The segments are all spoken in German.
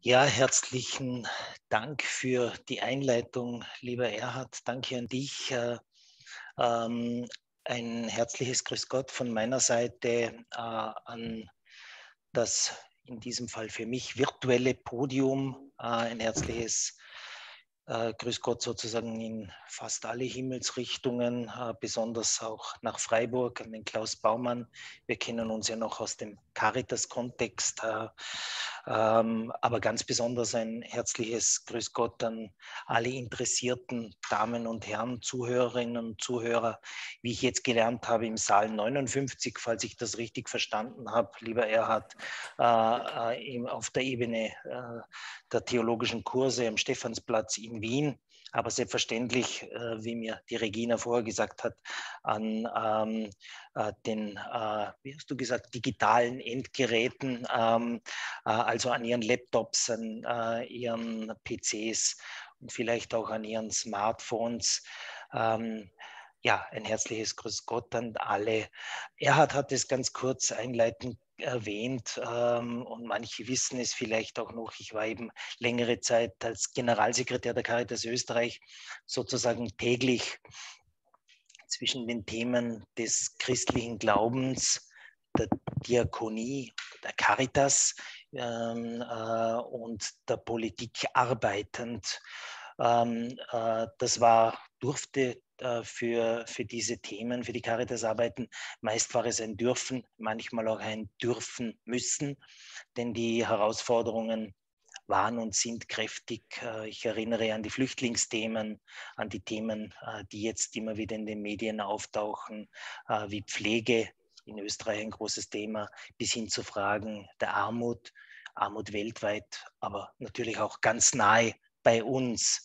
Ja, herzlichen Dank für die Einleitung, lieber Erhard. Danke an dich. Äh, ähm, ein herzliches Grüß Gott von meiner Seite äh, an das in diesem Fall für mich virtuelle Podium. Äh, ein herzliches äh, Grüß Gott sozusagen in fast alle Himmelsrichtungen, äh, besonders auch nach Freiburg, an den Klaus Baumann. Wir kennen uns ja noch aus dem Caritas-Kontext, äh, ähm, aber ganz besonders ein herzliches Grüß Gott an alle interessierten Damen und Herren, Zuhörerinnen und Zuhörer, wie ich jetzt gelernt habe im Saal 59, falls ich das richtig verstanden habe, lieber Erhard, äh, auf der Ebene der theologischen Kurse am Stephansplatz in Wien, aber selbstverständlich, äh, wie mir die Regina vorher gesagt hat, an ähm, äh, den, äh, wie hast du gesagt, digitalen Endgeräten, ähm, äh, also an ihren Laptops, an äh, ihren PCs und vielleicht auch an ihren Smartphones. Ähm, ja, ein herzliches Grüß Gott an alle. Erhard hat es ganz kurz einleitend erwähnt ähm, und manche wissen es vielleicht auch noch. Ich war eben längere Zeit als Generalsekretär der Caritas Österreich sozusagen täglich zwischen den Themen des christlichen Glaubens, der Diakonie, der Caritas ähm, äh, und der Politik arbeitend. Ähm, äh, das war, durfte für, für diese Themen, für die Caritas arbeiten. Meist war es ein Dürfen, manchmal auch ein Dürfen müssen, denn die Herausforderungen waren und sind kräftig. Äh, ich erinnere an die Flüchtlingsthemen, an die Themen, äh, die jetzt immer wieder in den Medien auftauchen, wie Pflege, in Österreich ein großes Thema, bis hin zu Fragen der Armut, Armut weltweit, aber natürlich auch ganz nahe bei uns.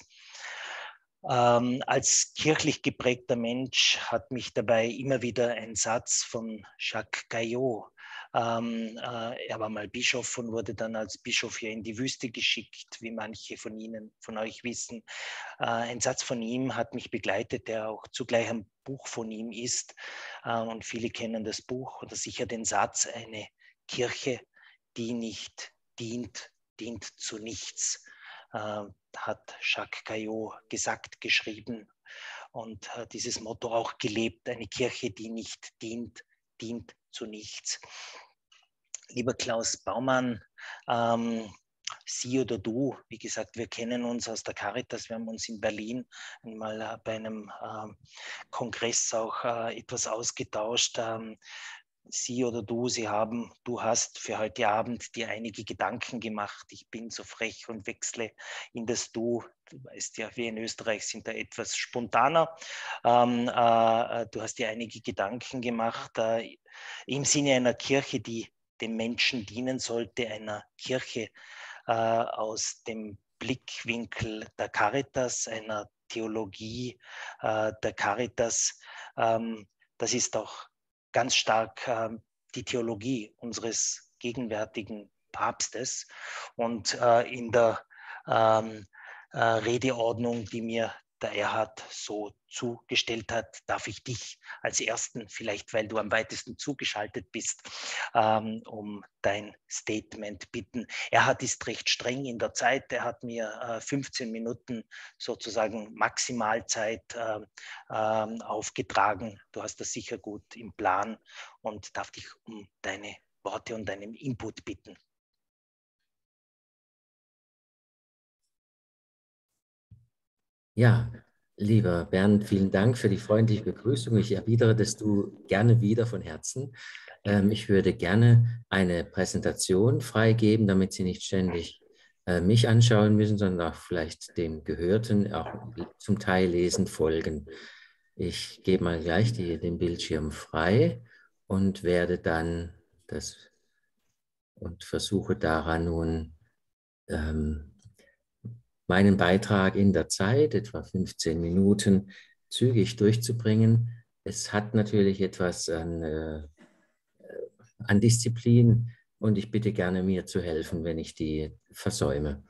Ähm, als kirchlich geprägter Mensch hat mich dabei immer wieder ein Satz von Jacques Caillot. Ähm, äh, er war mal Bischof und wurde dann als Bischof hier in die Wüste geschickt, wie manche von Ihnen, von euch wissen. Äh, ein Satz von ihm hat mich begleitet, der auch zugleich ein Buch von ihm ist. Äh, und viele kennen das Buch oder sicher den Satz, eine Kirche, die nicht dient, dient zu nichts. Äh, hat Jacques Caillot gesagt, geschrieben und äh, dieses Motto auch gelebt, eine Kirche, die nicht dient, dient zu nichts. Lieber Klaus Baumann, ähm, Sie oder du, wie gesagt, wir kennen uns aus der Caritas, wir haben uns in Berlin einmal äh, bei einem äh, Kongress auch äh, etwas ausgetauscht. Ähm, Sie oder du, Sie haben, du hast für heute Abend dir einige Gedanken gemacht. Ich bin so frech und wechsle in das Du. Du weißt ja, wir in Österreich sind da etwas spontaner. Ähm, äh, du hast dir einige Gedanken gemacht äh, im Sinne einer Kirche, die dem Menschen dienen sollte, einer Kirche äh, aus dem Blickwinkel der Caritas, einer Theologie äh, der Caritas. Ähm, das ist auch ganz stark äh, die Theologie unseres gegenwärtigen Papstes. Und äh, in der ähm, äh, Redeordnung, die mir der Erhard so zugestellt hat, darf ich dich als Ersten, vielleicht weil du am weitesten zugeschaltet bist, ähm, um dein Statement bitten. Erhard ist recht streng in der Zeit. Er hat mir äh, 15 Minuten sozusagen Maximalzeit äh, äh, aufgetragen. Du hast das sicher gut im Plan und darf dich um deine Worte und deinen Input bitten. Ja, lieber Bernd, vielen Dank für die freundliche Begrüßung. Ich erwidere das du gerne wieder von Herzen. Ähm, ich würde gerne eine Präsentation freigeben, damit Sie nicht ständig äh, mich anschauen müssen, sondern auch vielleicht dem Gehörten auch zum Teil lesen folgen. Ich gebe mal gleich die, den Bildschirm frei und werde dann das und versuche daran nun ähm, meinen Beitrag in der Zeit, etwa 15 Minuten, zügig durchzubringen. Es hat natürlich etwas an, äh, an Disziplin und ich bitte gerne mir zu helfen, wenn ich die versäume.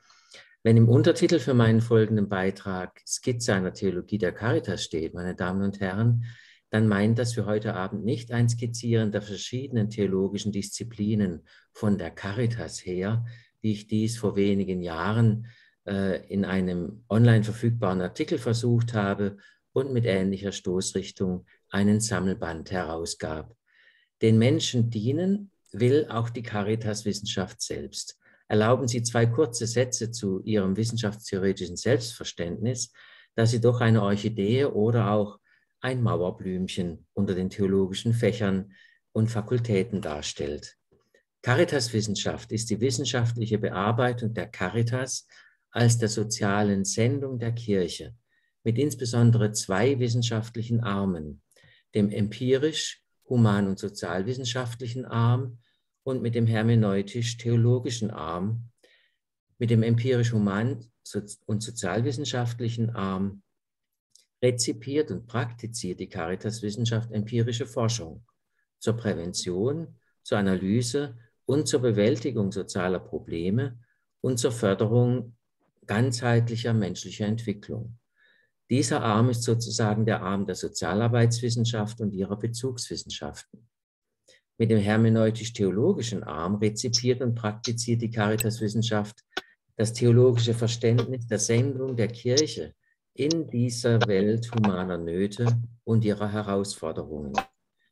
Wenn im Untertitel für meinen folgenden Beitrag Skizze einer Theologie der Caritas steht, meine Damen und Herren, dann meint das für heute Abend nicht ein Skizzieren der verschiedenen theologischen Disziplinen von der Caritas her, wie ich dies vor wenigen Jahren äh, in einem online verfügbaren Artikel versucht habe und mit ähnlicher Stoßrichtung einen Sammelband herausgab. Den Menschen dienen will auch die Caritas-Wissenschaft selbst. Erlauben Sie zwei kurze Sätze zu Ihrem wissenschaftstheoretischen Selbstverständnis, dass Sie doch eine Orchidee oder auch ein Mauerblümchen unter den theologischen Fächern und Fakultäten darstellt. Caritas-Wissenschaft ist die wissenschaftliche Bearbeitung der Caritas als der sozialen Sendung der Kirche mit insbesondere zwei wissenschaftlichen Armen, dem empirisch, human- und sozialwissenschaftlichen Arm und mit dem hermeneutisch-theologischen Arm, mit dem empirisch-human- und sozialwissenschaftlichen Arm rezipiert und praktiziert die Caritas-Wissenschaft empirische Forschung zur Prävention, zur Analyse und zur Bewältigung sozialer Probleme und zur Förderung ganzheitlicher menschlicher Entwicklung. Dieser Arm ist sozusagen der Arm der Sozialarbeitswissenschaft und ihrer Bezugswissenschaften. Mit dem hermeneutisch-theologischen Arm rezipiert und praktiziert die Caritas-Wissenschaft das theologische Verständnis der Sendung der Kirche in dieser Welt humaner Nöte und ihrer Herausforderungen.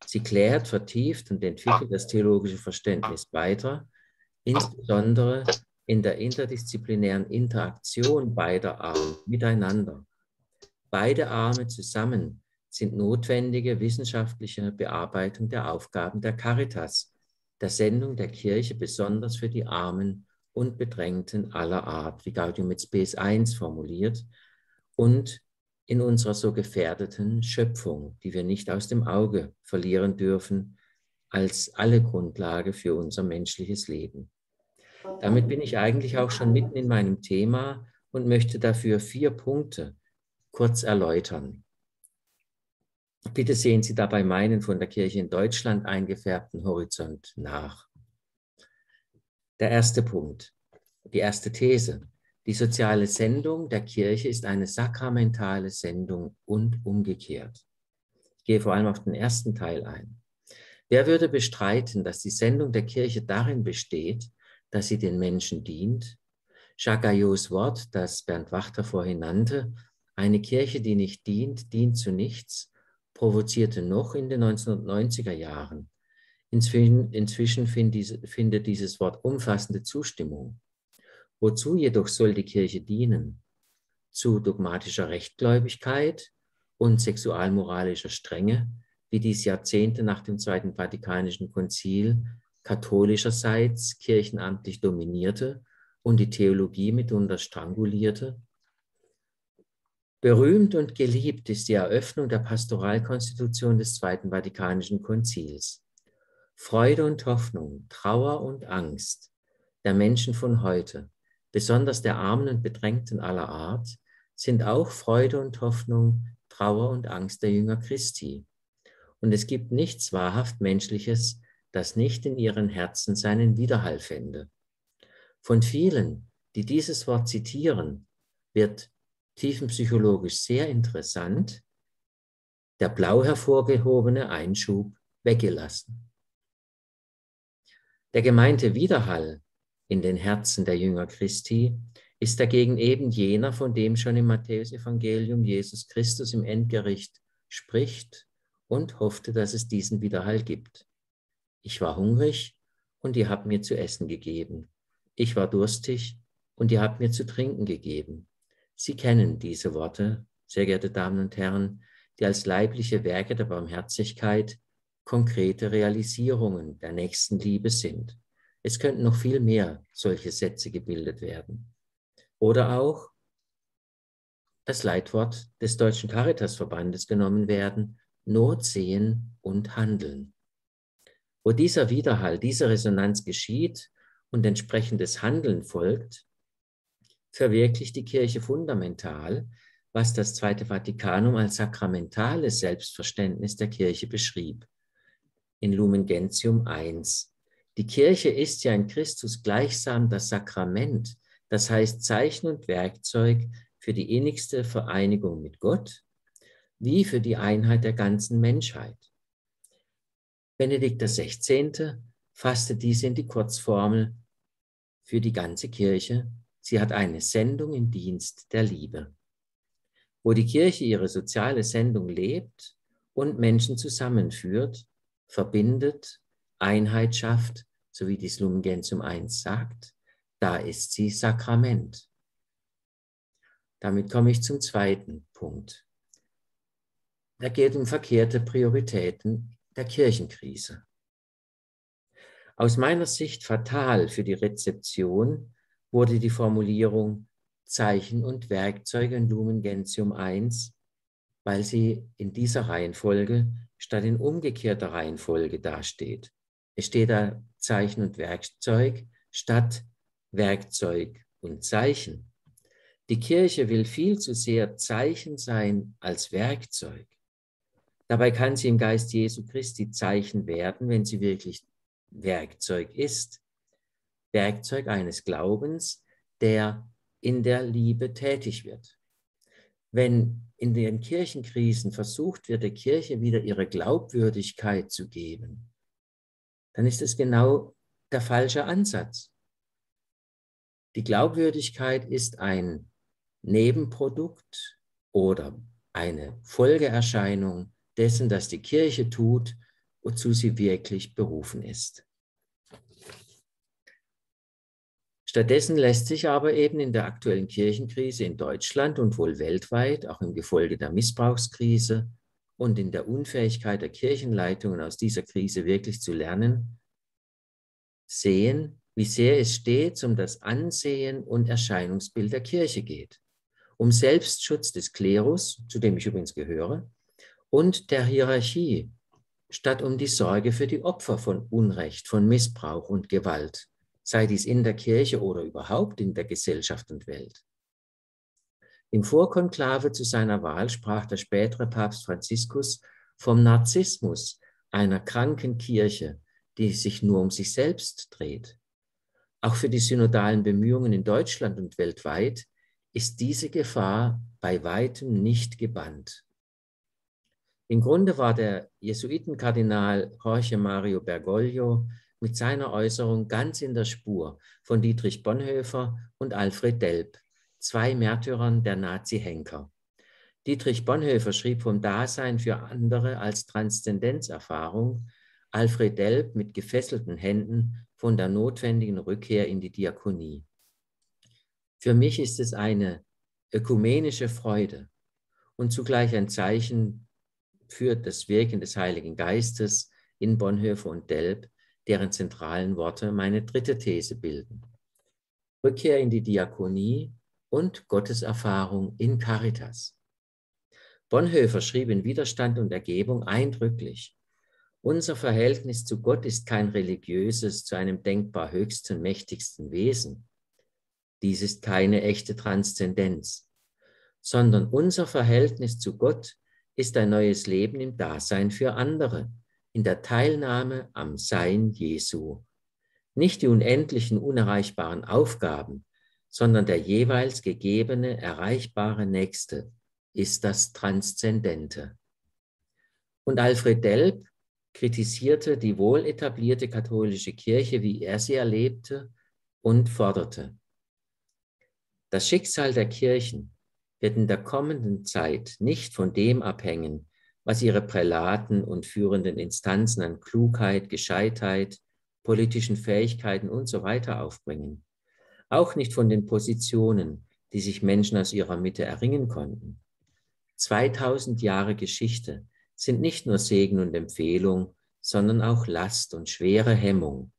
Sie klärt, vertieft und entwickelt das theologische Verständnis weiter, insbesondere in der interdisziplinären Interaktion beider Arme miteinander. Beide Arme zusammen sind notwendige wissenschaftliche Bearbeitung der Aufgaben der Caritas, der Sendung der Kirche besonders für die Armen und Bedrängten aller Art, wie Gaudium et Spes 1 formuliert, und in unserer so gefährdeten Schöpfung, die wir nicht aus dem Auge verlieren dürfen, als alle Grundlage für unser menschliches Leben. Damit bin ich eigentlich auch schon mitten in meinem Thema und möchte dafür vier Punkte kurz erläutern. Bitte sehen Sie dabei meinen von der Kirche in Deutschland eingefärbten Horizont nach. Der erste Punkt, die erste These. Die soziale Sendung der Kirche ist eine sakramentale Sendung und umgekehrt. Ich gehe vor allem auf den ersten Teil ein. Wer würde bestreiten, dass die Sendung der Kirche darin besteht, dass sie den Menschen dient? Gaillots Wort, das Bernd Wachter vorhin nannte, eine Kirche, die nicht dient, dient zu nichts, provozierte noch in den 1990er Jahren. Inzwischen, inzwischen findet dieses Wort umfassende Zustimmung. Wozu jedoch soll die Kirche dienen? Zu dogmatischer Rechtgläubigkeit und sexualmoralischer Strenge, wie dies Jahrzehnte nach dem Zweiten Vatikanischen Konzil katholischerseits kirchenamtlich dominierte und die Theologie mitunter strangulierte? Berühmt und geliebt ist die Eröffnung der Pastoralkonstitution des Zweiten Vatikanischen Konzils. Freude und Hoffnung, Trauer und Angst der Menschen von heute, besonders der Armen und Bedrängten aller Art, sind auch Freude und Hoffnung, Trauer und Angst der Jünger Christi. Und es gibt nichts wahrhaft Menschliches, das nicht in ihren Herzen seinen Widerhall fände. Von vielen, die dieses Wort zitieren, wird tiefenpsychologisch sehr interessant, der blau hervorgehobene Einschub weggelassen. Der gemeinte Widerhall in den Herzen der Jünger Christi ist dagegen eben jener, von dem schon im Matthäusevangelium Jesus Christus im Endgericht spricht und hoffte, dass es diesen Widerhall gibt. Ich war hungrig und ihr habt mir zu essen gegeben. Ich war durstig und ihr habt mir zu trinken gegeben. Sie kennen diese Worte, sehr geehrte Damen und Herren, die als leibliche Werke der Barmherzigkeit konkrete Realisierungen der nächsten Liebe sind. Es könnten noch viel mehr solche Sätze gebildet werden. Oder auch das Leitwort des Deutschen Caritasverbandes genommen werden, Not sehen und handeln. Wo dieser Widerhall, diese Resonanz geschieht und entsprechendes Handeln folgt, verwirklicht die Kirche fundamental, was das Zweite Vatikanum als sakramentales Selbstverständnis der Kirche beschrieb. In Lumen Gentium 1. Die Kirche ist ja in Christus gleichsam das Sakrament, das heißt Zeichen und Werkzeug für die innigste Vereinigung mit Gott, wie für die Einheit der ganzen Menschheit. Benedikt XVI. fasste dies in die Kurzformel für die ganze Kirche. Sie hat eine Sendung im Dienst der Liebe, wo die Kirche ihre soziale Sendung lebt und Menschen zusammenführt, verbindet, Einheit schafft, so wie die Lumen Gentium 1 sagt, da ist sie Sakrament. Damit komme ich zum zweiten Punkt. Er geht um verkehrte Prioritäten der Kirchenkrise. Aus meiner Sicht fatal für die Rezeption wurde die Formulierung Zeichen und Werkzeuge in Lumen Gentium 1, weil sie in dieser Reihenfolge statt in umgekehrter Reihenfolge dasteht. Es steht da Zeichen und Werkzeug statt Werkzeug und Zeichen. Die Kirche will viel zu sehr Zeichen sein als Werkzeug. Dabei kann sie im Geist Jesu Christi Zeichen werden, wenn sie wirklich Werkzeug ist. Werkzeug eines Glaubens, der in der Liebe tätig wird. Wenn in den Kirchenkrisen versucht wird, der Kirche wieder ihre Glaubwürdigkeit zu geben, dann ist es genau der falsche Ansatz. Die Glaubwürdigkeit ist ein Nebenprodukt oder eine Folgeerscheinung dessen, dass die Kirche tut, wozu sie wirklich berufen ist. Stattdessen lässt sich aber eben in der aktuellen Kirchenkrise in Deutschland und wohl weltweit, auch im Gefolge der Missbrauchskrise und in der Unfähigkeit der Kirchenleitungen aus dieser Krise wirklich zu lernen, sehen, wie sehr es stets um das Ansehen und Erscheinungsbild der Kirche geht, um Selbstschutz des Klerus, zu dem ich übrigens gehöre, und der Hierarchie, statt um die Sorge für die Opfer von Unrecht, von Missbrauch und Gewalt, sei dies in der Kirche oder überhaupt in der Gesellschaft und Welt. Im Vorkonklave zu seiner Wahl sprach der spätere Papst Franziskus vom Narzissmus einer kranken Kirche, die sich nur um sich selbst dreht. Auch für die synodalen Bemühungen in Deutschland und weltweit ist diese Gefahr bei weitem nicht gebannt. Im Grunde war der Jesuitenkardinal Jorge Mario Bergoglio mit seiner Äußerung ganz in der Spur von Dietrich Bonhoeffer und Alfred Delp, zwei Märtyrern der Nazi-Henker. Dietrich Bonhoeffer schrieb vom Dasein für andere als Transzendenzerfahrung, Alfred Delp mit gefesselten Händen von der notwendigen Rückkehr in die Diakonie. Für mich ist es eine ökumenische Freude und zugleich ein Zeichen für das Wirken des Heiligen Geistes in Bonhoeffer und Delp, deren zentralen Worte meine dritte These bilden. Rückkehr in die Diakonie und Gotteserfahrung in Caritas. Bonhoeffer schrieb in Widerstand und Ergebung eindrücklich, unser Verhältnis zu Gott ist kein religiöses, zu einem denkbar höchsten, mächtigsten Wesen. Dies ist keine echte Transzendenz, sondern unser Verhältnis zu Gott ist ein neues Leben im Dasein für andere, in der Teilnahme am Sein Jesu. Nicht die unendlichen, unerreichbaren Aufgaben, sondern der jeweils gegebene, erreichbare Nächste ist das Transzendente. Und Alfred Delp kritisierte die wohl etablierte katholische Kirche, wie er sie erlebte, und forderte, das Schicksal der Kirchen wird in der kommenden Zeit nicht von dem abhängen, was ihre Prälaten und führenden Instanzen an Klugheit, Gescheitheit, politischen Fähigkeiten und so weiter aufbringen. Auch nicht von den Positionen, die sich Menschen aus ihrer Mitte erringen konnten. 2000 Jahre Geschichte sind nicht nur Segen und Empfehlung, sondern auch Last und schwere Hemmung.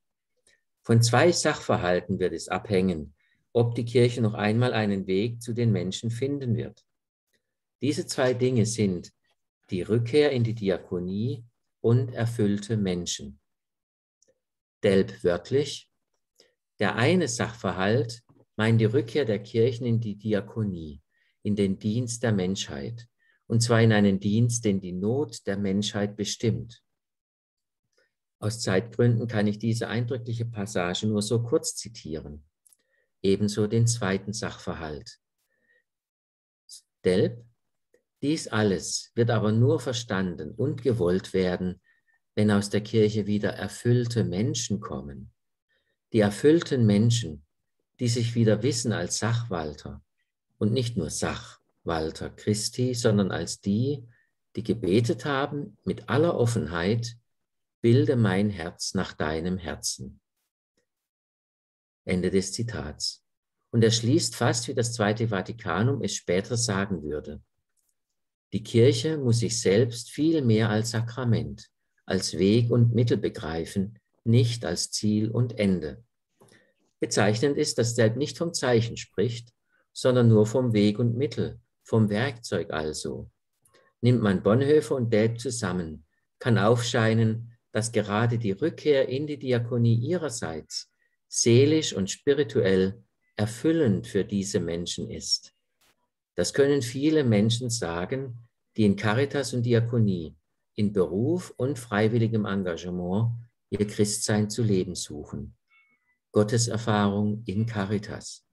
Von zwei Sachverhalten wird es abhängen, ob die Kirche noch einmal einen Weg zu den Menschen finden wird. Diese zwei Dinge sind die Rückkehr in die Diakonie und erfüllte Menschen. Delb wörtlich, der eine Sachverhalt meint die Rückkehr der Kirchen in die Diakonie, in den Dienst der Menschheit, und zwar in einen Dienst, den die Not der Menschheit bestimmt. Aus Zeitgründen kann ich diese eindrückliche Passage nur so kurz zitieren. Ebenso den zweiten Sachverhalt. Delb dies alles wird aber nur verstanden und gewollt werden, wenn aus der Kirche wieder erfüllte Menschen kommen. Die erfüllten Menschen die sich wieder wissen als Sachwalter und nicht nur Sachwalter Christi, sondern als die, die gebetet haben mit aller Offenheit, bilde mein Herz nach deinem Herzen. Ende des Zitats. Und er schließt fast wie das Zweite Vatikanum es später sagen würde. Die Kirche muss sich selbst viel mehr als Sakrament, als Weg und Mittel begreifen, nicht als Ziel und Ende. Bezeichnend ist, dass Delp nicht vom Zeichen spricht, sondern nur vom Weg und Mittel, vom Werkzeug also. Nimmt man Bonhoeffer und Delp zusammen, kann aufscheinen, dass gerade die Rückkehr in die Diakonie ihrerseits seelisch und spirituell erfüllend für diese Menschen ist. Das können viele Menschen sagen, die in Caritas und Diakonie, in Beruf und freiwilligem Engagement ihr Christsein zu leben suchen. Gotteserfahrung in Caritas.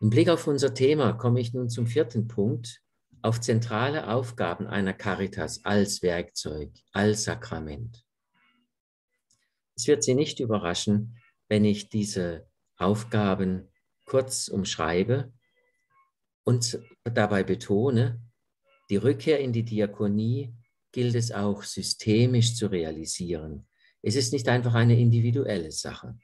Im Blick auf unser Thema komme ich nun zum vierten Punkt, auf zentrale Aufgaben einer Caritas als Werkzeug, als Sakrament. Es wird Sie nicht überraschen, wenn ich diese Aufgaben kurz umschreibe und dabei betone, die Rückkehr in die Diakonie gilt es auch systemisch zu realisieren. Es ist nicht einfach eine individuelle Sache.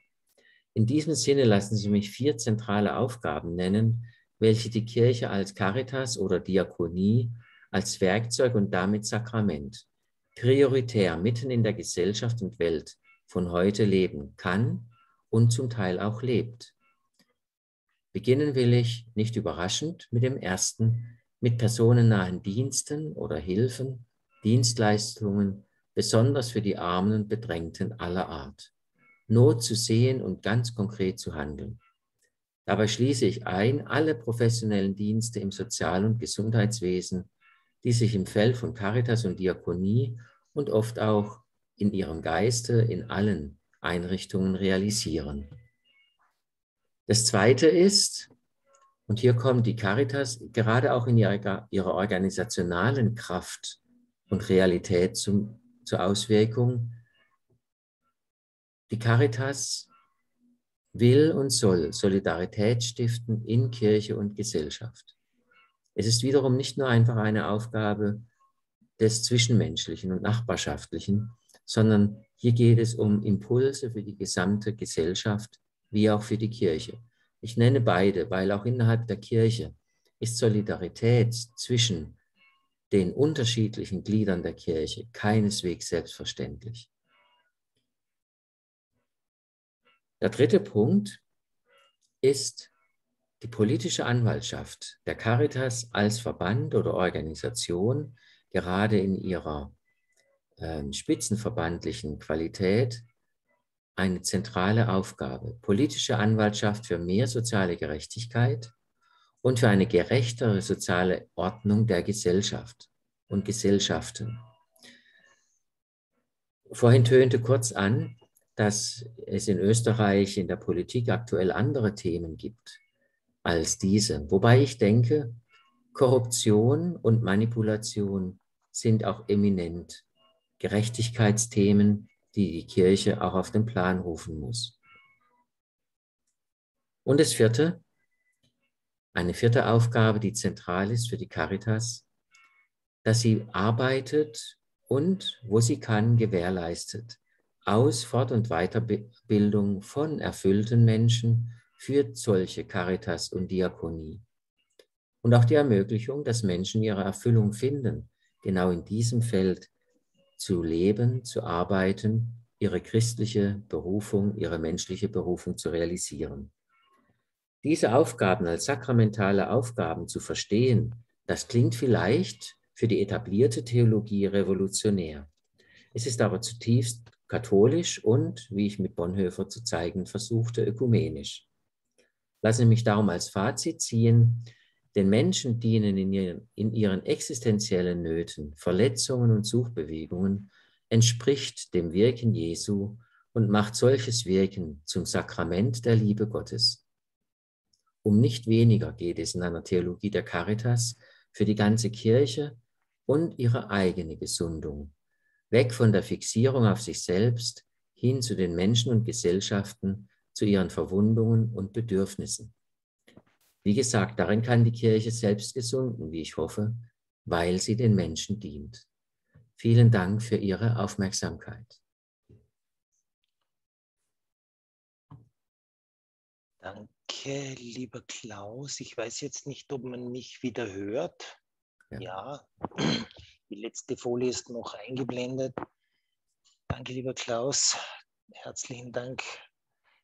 In diesem Sinne lassen Sie mich vier zentrale Aufgaben nennen, welche die Kirche als Caritas oder Diakonie, als Werkzeug und damit Sakrament prioritär mitten in der Gesellschaft und Welt von heute leben kann und zum Teil auch lebt. Beginnen will ich, nicht überraschend, mit dem ersten, mit personennahen Diensten oder Hilfen, Dienstleistungen besonders für die Armen und Bedrängten aller Art. Not zu sehen und ganz konkret zu handeln. Dabei schließe ich ein alle professionellen Dienste im Sozial- und Gesundheitswesen, die sich im Feld von Caritas und Diakonie und oft auch in ihrem Geiste in allen Einrichtungen realisieren. Das Zweite ist, und hier kommt die Caritas gerade auch in ihrer, ihrer organisationalen Kraft und Realität zum zur Auswirkung. Die Caritas will und soll Solidarität stiften in Kirche und Gesellschaft. Es ist wiederum nicht nur einfach eine Aufgabe des Zwischenmenschlichen und Nachbarschaftlichen, sondern hier geht es um Impulse für die gesamte Gesellschaft wie auch für die Kirche. Ich nenne beide, weil auch innerhalb der Kirche ist Solidarität zwischen den unterschiedlichen Gliedern der Kirche keineswegs selbstverständlich. Der dritte Punkt ist die politische Anwaltschaft der Caritas als Verband oder Organisation, gerade in ihrer äh, spitzenverbandlichen Qualität, eine zentrale Aufgabe. Politische Anwaltschaft für mehr soziale Gerechtigkeit, und für eine gerechtere soziale Ordnung der Gesellschaft und Gesellschaften. Vorhin tönte kurz an, dass es in Österreich in der Politik aktuell andere Themen gibt als diese. Wobei ich denke, Korruption und Manipulation sind auch eminent Gerechtigkeitsthemen, die die Kirche auch auf den Plan rufen muss. Und das vierte, eine vierte Aufgabe, die zentral ist für die Caritas, dass sie arbeitet und, wo sie kann, gewährleistet. Aus Fort- und Weiterbildung von erfüllten Menschen für solche Caritas und Diakonie. Und auch die Ermöglichung, dass Menschen ihre Erfüllung finden, genau in diesem Feld zu leben, zu arbeiten, ihre christliche Berufung, ihre menschliche Berufung zu realisieren. Diese Aufgaben als sakramentale Aufgaben zu verstehen, das klingt vielleicht für die etablierte Theologie revolutionär. Es ist aber zutiefst katholisch und, wie ich mit Bonhoeffer zu zeigen versuchte, ökumenisch. Lassen Sie mich darum als Fazit ziehen, den Menschen dienen in ihren, in ihren existenziellen Nöten, Verletzungen und Suchbewegungen entspricht dem Wirken Jesu und macht solches Wirken zum Sakrament der Liebe Gottes. Um nicht weniger geht es in einer Theologie der Caritas für die ganze Kirche und ihre eigene Gesundung. Weg von der Fixierung auf sich selbst hin zu den Menschen und Gesellschaften, zu ihren Verwundungen und Bedürfnissen. Wie gesagt, darin kann die Kirche selbst gesunden, wie ich hoffe, weil sie den Menschen dient. Vielen Dank für Ihre Aufmerksamkeit. Danke, lieber Klaus. Ich weiß jetzt nicht, ob man mich wieder hört. Ja. ja. Die letzte Folie ist noch eingeblendet. Danke, lieber Klaus. Herzlichen Dank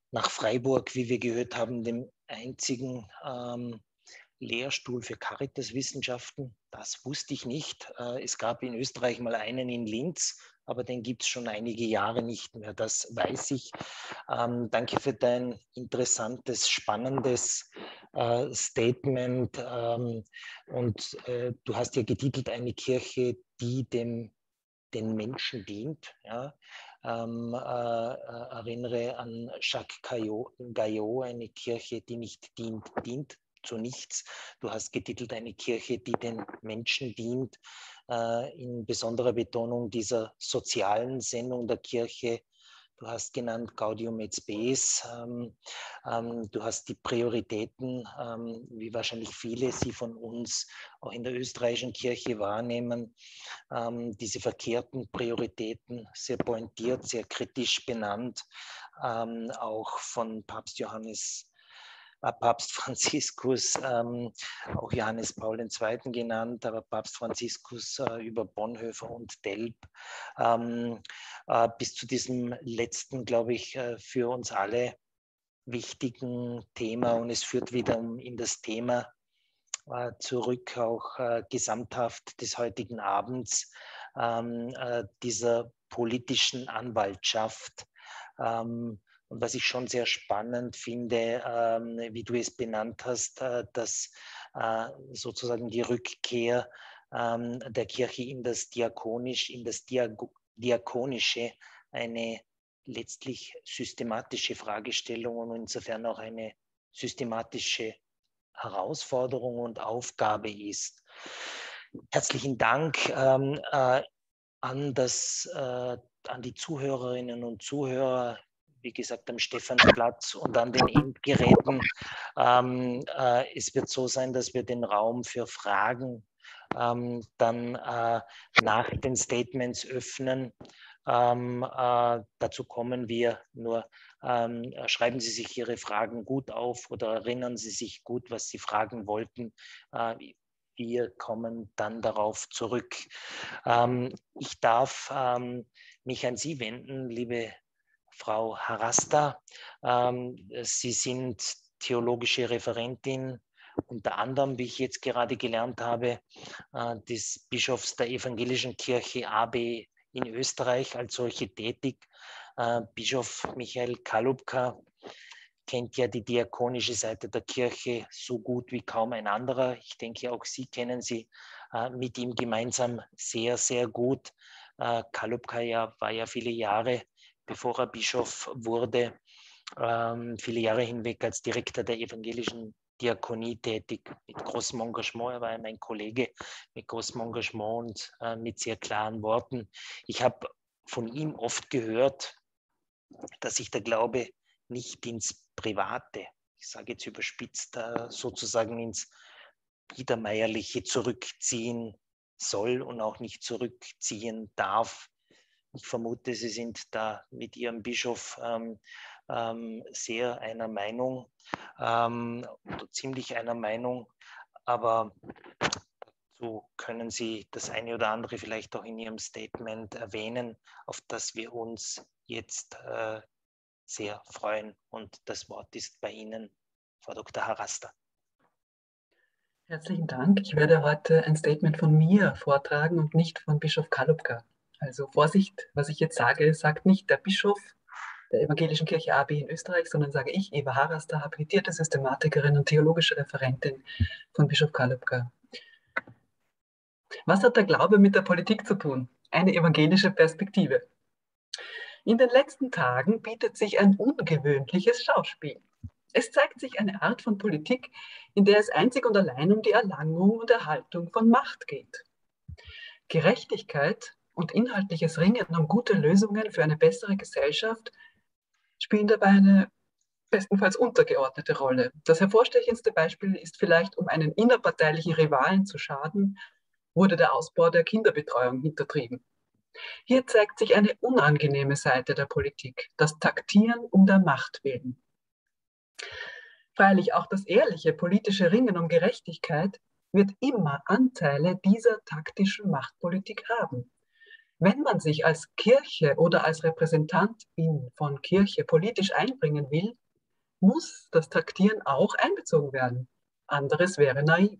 nach Freiburg, wie wir gehört haben, dem einzigen ähm, Lehrstuhl für Caritaswissenschaften. Das wusste ich nicht. Äh, es gab in Österreich mal einen in Linz, aber den gibt es schon einige Jahre nicht mehr. Das weiß ich. Ähm, danke für dein interessantes, spannendes äh, Statement. Ähm, und äh, du hast ja getitelt eine Kirche, die dem den Menschen dient. Ja? Ähm, äh, äh erinnere an Jacques Gaillot, eine Kirche, die nicht dient, dient zu nichts. Du hast getitelt eine Kirche, die den Menschen dient, äh, in besonderer Betonung dieser sozialen Sendung der Kirche. Du hast genannt Gaudium et Spes. Ähm, ähm, du hast die Prioritäten, ähm, wie wahrscheinlich viele sie von uns auch in der österreichischen Kirche wahrnehmen, ähm, diese verkehrten Prioritäten sehr pointiert, sehr kritisch benannt, ähm, auch von Papst Johannes Papst Franziskus, ähm, auch Johannes Paul II. genannt, aber Papst Franziskus äh, über Bonhoeffer und Delp, ähm, äh, bis zu diesem letzten, glaube ich, äh, für uns alle wichtigen Thema. Und es führt wieder in das Thema äh, zurück, auch äh, gesamthaft des heutigen Abends, ähm, äh, dieser politischen Anwaltschaft. Ähm, und was ich schon sehr spannend finde, ähm, wie du es benannt hast, äh, dass äh, sozusagen die Rückkehr ähm, der Kirche in das Diakonisch, in das Diago Diakonische eine letztlich systematische Fragestellung und insofern auch eine systematische Herausforderung und Aufgabe ist. Herzlichen Dank ähm, äh, an, das, äh, an die Zuhörerinnen und Zuhörer wie gesagt, am Stephansplatz und an den Endgeräten. Ähm, äh, es wird so sein, dass wir den Raum für Fragen ähm, dann äh, nach den Statements öffnen. Ähm, äh, dazu kommen wir nur. Ähm, schreiben Sie sich Ihre Fragen gut auf oder erinnern Sie sich gut, was Sie fragen wollten. Äh, wir kommen dann darauf zurück. Ähm, ich darf ähm, mich an Sie wenden, liebe Frau Harasta. Ähm, Sie sind theologische Referentin, unter anderem, wie ich jetzt gerade gelernt habe, äh, des Bischofs der Evangelischen Kirche AB in Österreich als solche tätig. Äh, Bischof Michael Kalubka kennt ja die diakonische Seite der Kirche so gut wie kaum ein anderer. Ich denke, auch Sie kennen sie äh, mit ihm gemeinsam sehr, sehr gut. Kalubka ja, war ja viele Jahre bevor er Bischof wurde, ähm, viele Jahre hinweg als Direktor der evangelischen Diakonie tätig, mit großem Engagement. Er war mein Kollege mit großem Engagement und äh, mit sehr klaren Worten. Ich habe von ihm oft gehört, dass sich der Glaube nicht ins Private, ich sage jetzt überspitzt, äh, sozusagen ins Biedermeierliche zurückziehen soll und auch nicht zurückziehen darf, ich vermute, Sie sind da mit Ihrem Bischof ähm, ähm, sehr einer Meinung ähm, ziemlich einer Meinung, aber dazu können Sie das eine oder andere vielleicht auch in Ihrem Statement erwähnen, auf das wir uns jetzt äh, sehr freuen. Und das Wort ist bei Ihnen, Frau Dr. Harasta. Herzlichen Dank. Ich werde heute ein Statement von mir vortragen und nicht von Bischof Kalubka. Also Vorsicht, was ich jetzt sage, sagt nicht der Bischof der Evangelischen Kirche AB in Österreich, sondern sage ich, Eva Harasta, habilitierte Systematikerin und theologische Referentin von Bischof Kalubka. Was hat der Glaube mit der Politik zu tun? Eine evangelische Perspektive. In den letzten Tagen bietet sich ein ungewöhnliches Schauspiel. Es zeigt sich eine Art von Politik, in der es einzig und allein um die Erlangung und Erhaltung von Macht geht. Gerechtigkeit und inhaltliches Ringen um gute Lösungen für eine bessere Gesellschaft spielen dabei eine bestenfalls untergeordnete Rolle. Das hervorstechendste Beispiel ist vielleicht, um einen innerparteilichen Rivalen zu schaden, wurde der Ausbau der Kinderbetreuung hintertrieben. Hier zeigt sich eine unangenehme Seite der Politik, das Taktieren um der Macht willen. Freilich auch das ehrliche politische Ringen um Gerechtigkeit wird immer Anteile dieser taktischen Machtpolitik haben. Wenn man sich als Kirche oder als Repräsentantin von Kirche politisch einbringen will, muss das Taktieren auch einbezogen werden. Anderes wäre naiv.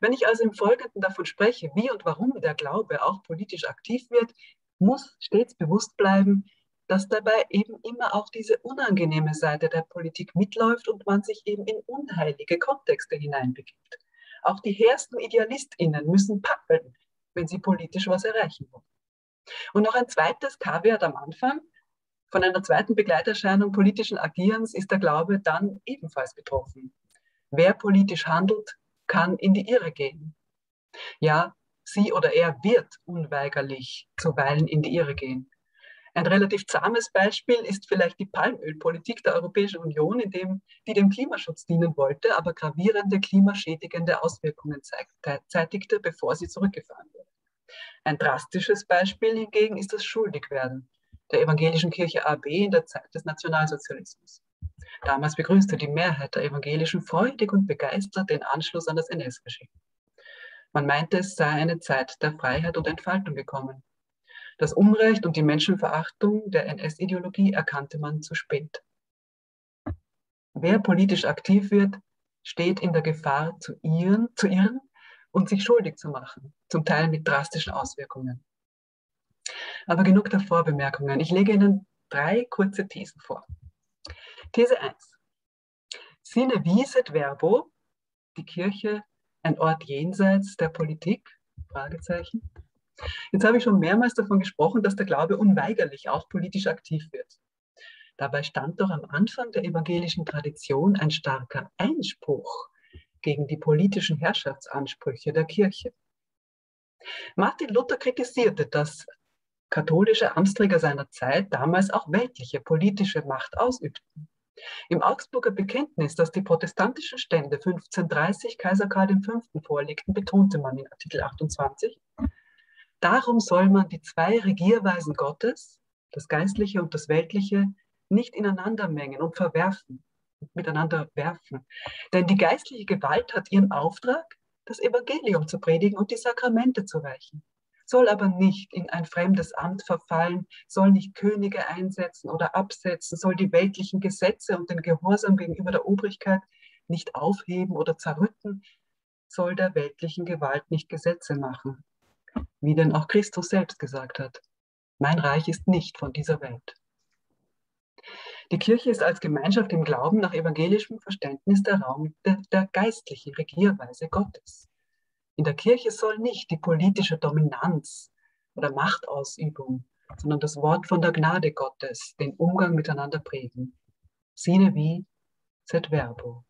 Wenn ich also im Folgenden davon spreche, wie und warum der Glaube auch politisch aktiv wird, muss stets bewusst bleiben, dass dabei eben immer auch diese unangenehme Seite der Politik mitläuft und man sich eben in unheilige Kontexte hineinbegibt. Auch die hehrsten IdealistInnen müssen pappeln, wenn sie politisch was erreichen wollen. Und noch ein zweites Kaviar am Anfang. Von einer zweiten Begleiterscheinung politischen Agierens ist der Glaube dann ebenfalls betroffen. Wer politisch handelt, kann in die Irre gehen. Ja, sie oder er wird unweigerlich zuweilen in die Irre gehen. Ein relativ zahmes Beispiel ist vielleicht die Palmölpolitik der Europäischen Union, dem, die dem Klimaschutz dienen wollte, aber gravierende klimaschädigende Auswirkungen zeitigte, bevor sie zurückgefahren wurde. Ein drastisches Beispiel hingegen ist das Schuldigwerden der evangelischen Kirche AB in der Zeit des Nationalsozialismus. Damals begrüßte die Mehrheit der Evangelischen freudig und begeistert den Anschluss an das NS-Regime. Man meinte, es sei eine Zeit der Freiheit und Entfaltung gekommen. Das Unrecht und die Menschenverachtung der NS-Ideologie erkannte man zu spät. Wer politisch aktiv wird, steht in der Gefahr, zu irren, zu irren und sich schuldig zu machen, zum Teil mit drastischen Auswirkungen. Aber genug der Vorbemerkungen. Ich lege Ihnen drei kurze Thesen vor. These 1. Sine viset verbo, die Kirche, ein Ort jenseits der Politik? Fragezeichen. Jetzt habe ich schon mehrmals davon gesprochen, dass der Glaube unweigerlich auch politisch aktiv wird. Dabei stand doch am Anfang der evangelischen Tradition ein starker Einspruch gegen die politischen Herrschaftsansprüche der Kirche. Martin Luther kritisierte, dass katholische Amtsträger seiner Zeit damals auch weltliche politische Macht ausübten. Im Augsburger Bekenntnis, das die protestantischen Stände 1530 Kaiser Karl V. vorlegten, betonte man in Artikel 28, Darum soll man die zwei Regierweisen Gottes, das Geistliche und das Weltliche, nicht ineinander mengen und verwerfen, miteinander werfen. Denn die geistliche Gewalt hat ihren Auftrag, das Evangelium zu predigen und die Sakramente zu weichen, soll aber nicht in ein fremdes Amt verfallen, soll nicht Könige einsetzen oder absetzen, soll die weltlichen Gesetze und den Gehorsam gegenüber der Obrigkeit nicht aufheben oder zerrütten, soll der weltlichen Gewalt nicht Gesetze machen wie denn auch Christus selbst gesagt hat, mein Reich ist nicht von dieser Welt. Die Kirche ist als Gemeinschaft im Glauben nach evangelischem Verständnis der Raum der, der geistlichen Regierweise Gottes. In der Kirche soll nicht die politische Dominanz oder Machtausübung, sondern das Wort von der Gnade Gottes den Umgang miteinander prägen. Sine wie, sed verbo.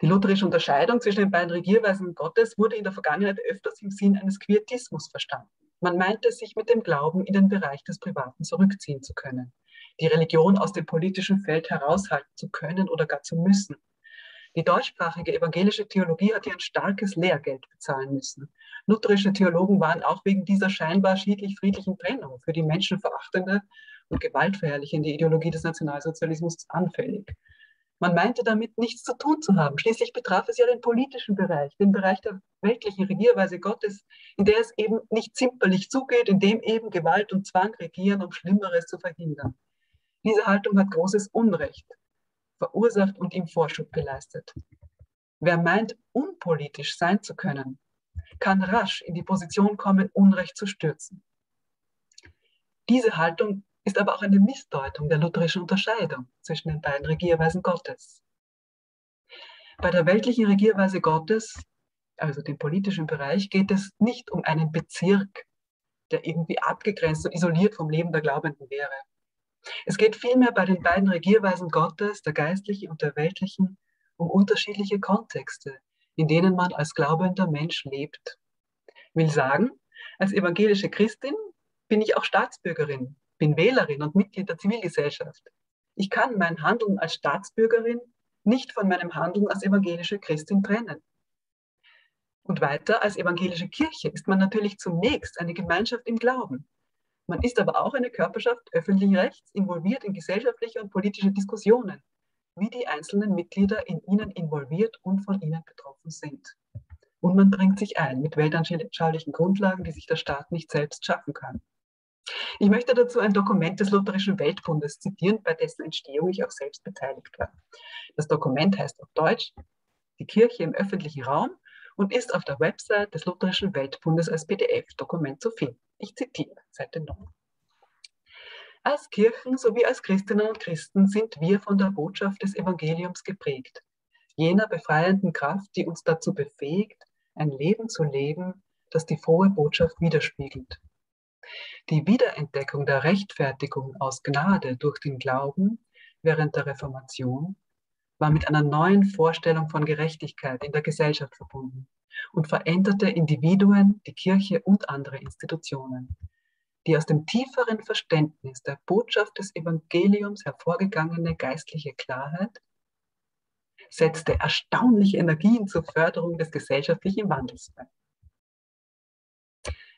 Die lutherische Unterscheidung zwischen den beiden Regierweisen Gottes wurde in der Vergangenheit öfters im Sinn eines Quietismus verstanden. Man meinte, sich mit dem Glauben in den Bereich des Privaten zurückziehen zu können, die Religion aus dem politischen Feld heraushalten zu können oder gar zu müssen. Die deutschsprachige evangelische Theologie hat hier ein starkes Lehrgeld bezahlen müssen. Lutherische Theologen waren auch wegen dieser scheinbar schiedlich-friedlichen Trennung für die menschenverachtende und gewaltverherrlichende Ideologie des Nationalsozialismus anfällig. Man meinte damit nichts zu tun zu haben. Schließlich betraf es ja den politischen Bereich, den Bereich der weltlichen Regierweise Gottes, in der es eben nicht zimperlich zugeht, in dem eben Gewalt und Zwang regieren, um Schlimmeres zu verhindern. Diese Haltung hat großes Unrecht verursacht und ihm Vorschub geleistet. Wer meint, unpolitisch sein zu können, kann rasch in die Position kommen, Unrecht zu stürzen. Diese Haltung ist aber auch eine Missdeutung der lutherischen Unterscheidung zwischen den beiden Regierweisen Gottes. Bei der weltlichen Regierweise Gottes, also dem politischen Bereich, geht es nicht um einen Bezirk, der irgendwie abgegrenzt und isoliert vom Leben der Glaubenden wäre. Es geht vielmehr bei den beiden Regierweisen Gottes, der geistlichen und der weltlichen, um unterschiedliche Kontexte, in denen man als glaubender Mensch lebt. Will sagen, als evangelische Christin bin ich auch Staatsbürgerin bin Wählerin und Mitglied der Zivilgesellschaft. Ich kann mein Handeln als Staatsbürgerin nicht von meinem Handeln als evangelische Christin trennen. Und weiter, als evangelische Kirche ist man natürlich zunächst eine Gemeinschaft im Glauben. Man ist aber auch eine Körperschaft öffentlichen Rechts, involviert in gesellschaftliche und politische Diskussionen, wie die einzelnen Mitglieder in ihnen involviert und von ihnen betroffen sind. Und man bringt sich ein mit weltanschaulichen Grundlagen, die sich der Staat nicht selbst schaffen kann. Ich möchte dazu ein Dokument des Lutherischen Weltbundes zitieren, bei dessen Entstehung ich auch selbst beteiligt war. Das Dokument heißt auf Deutsch Die Kirche im öffentlichen Raum und ist auf der Website des Lutherischen Weltbundes als PDF-Dokument zu finden. Ich zitiere Seite 9. Als Kirchen sowie als Christinnen und Christen sind wir von der Botschaft des Evangeliums geprägt, jener befreienden Kraft, die uns dazu befähigt, ein Leben zu leben, das die frohe Botschaft widerspiegelt. Die Wiederentdeckung der Rechtfertigung aus Gnade durch den Glauben während der Reformation war mit einer neuen Vorstellung von Gerechtigkeit in der Gesellschaft verbunden und veränderte Individuen, die Kirche und andere Institutionen. Die aus dem tieferen Verständnis der Botschaft des Evangeliums hervorgegangene geistliche Klarheit setzte erstaunliche Energien zur Förderung des gesellschaftlichen Wandels bei.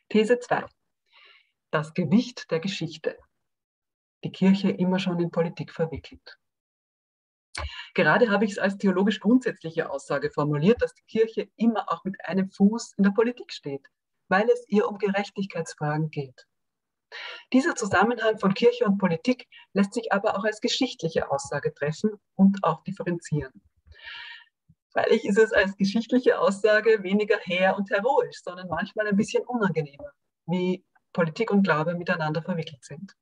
These 2. Das Gewicht der Geschichte. Die Kirche immer schon in Politik verwickelt. Gerade habe ich es als theologisch grundsätzliche Aussage formuliert, dass die Kirche immer auch mit einem Fuß in der Politik steht, weil es ihr um Gerechtigkeitsfragen geht. Dieser Zusammenhang von Kirche und Politik lässt sich aber auch als geschichtliche Aussage treffen und auch differenzieren. Freilich ist es als geschichtliche Aussage weniger hehr und heroisch, sondern manchmal ein bisschen unangenehmer, wie Politik und Glaube miteinander verwickelt sind.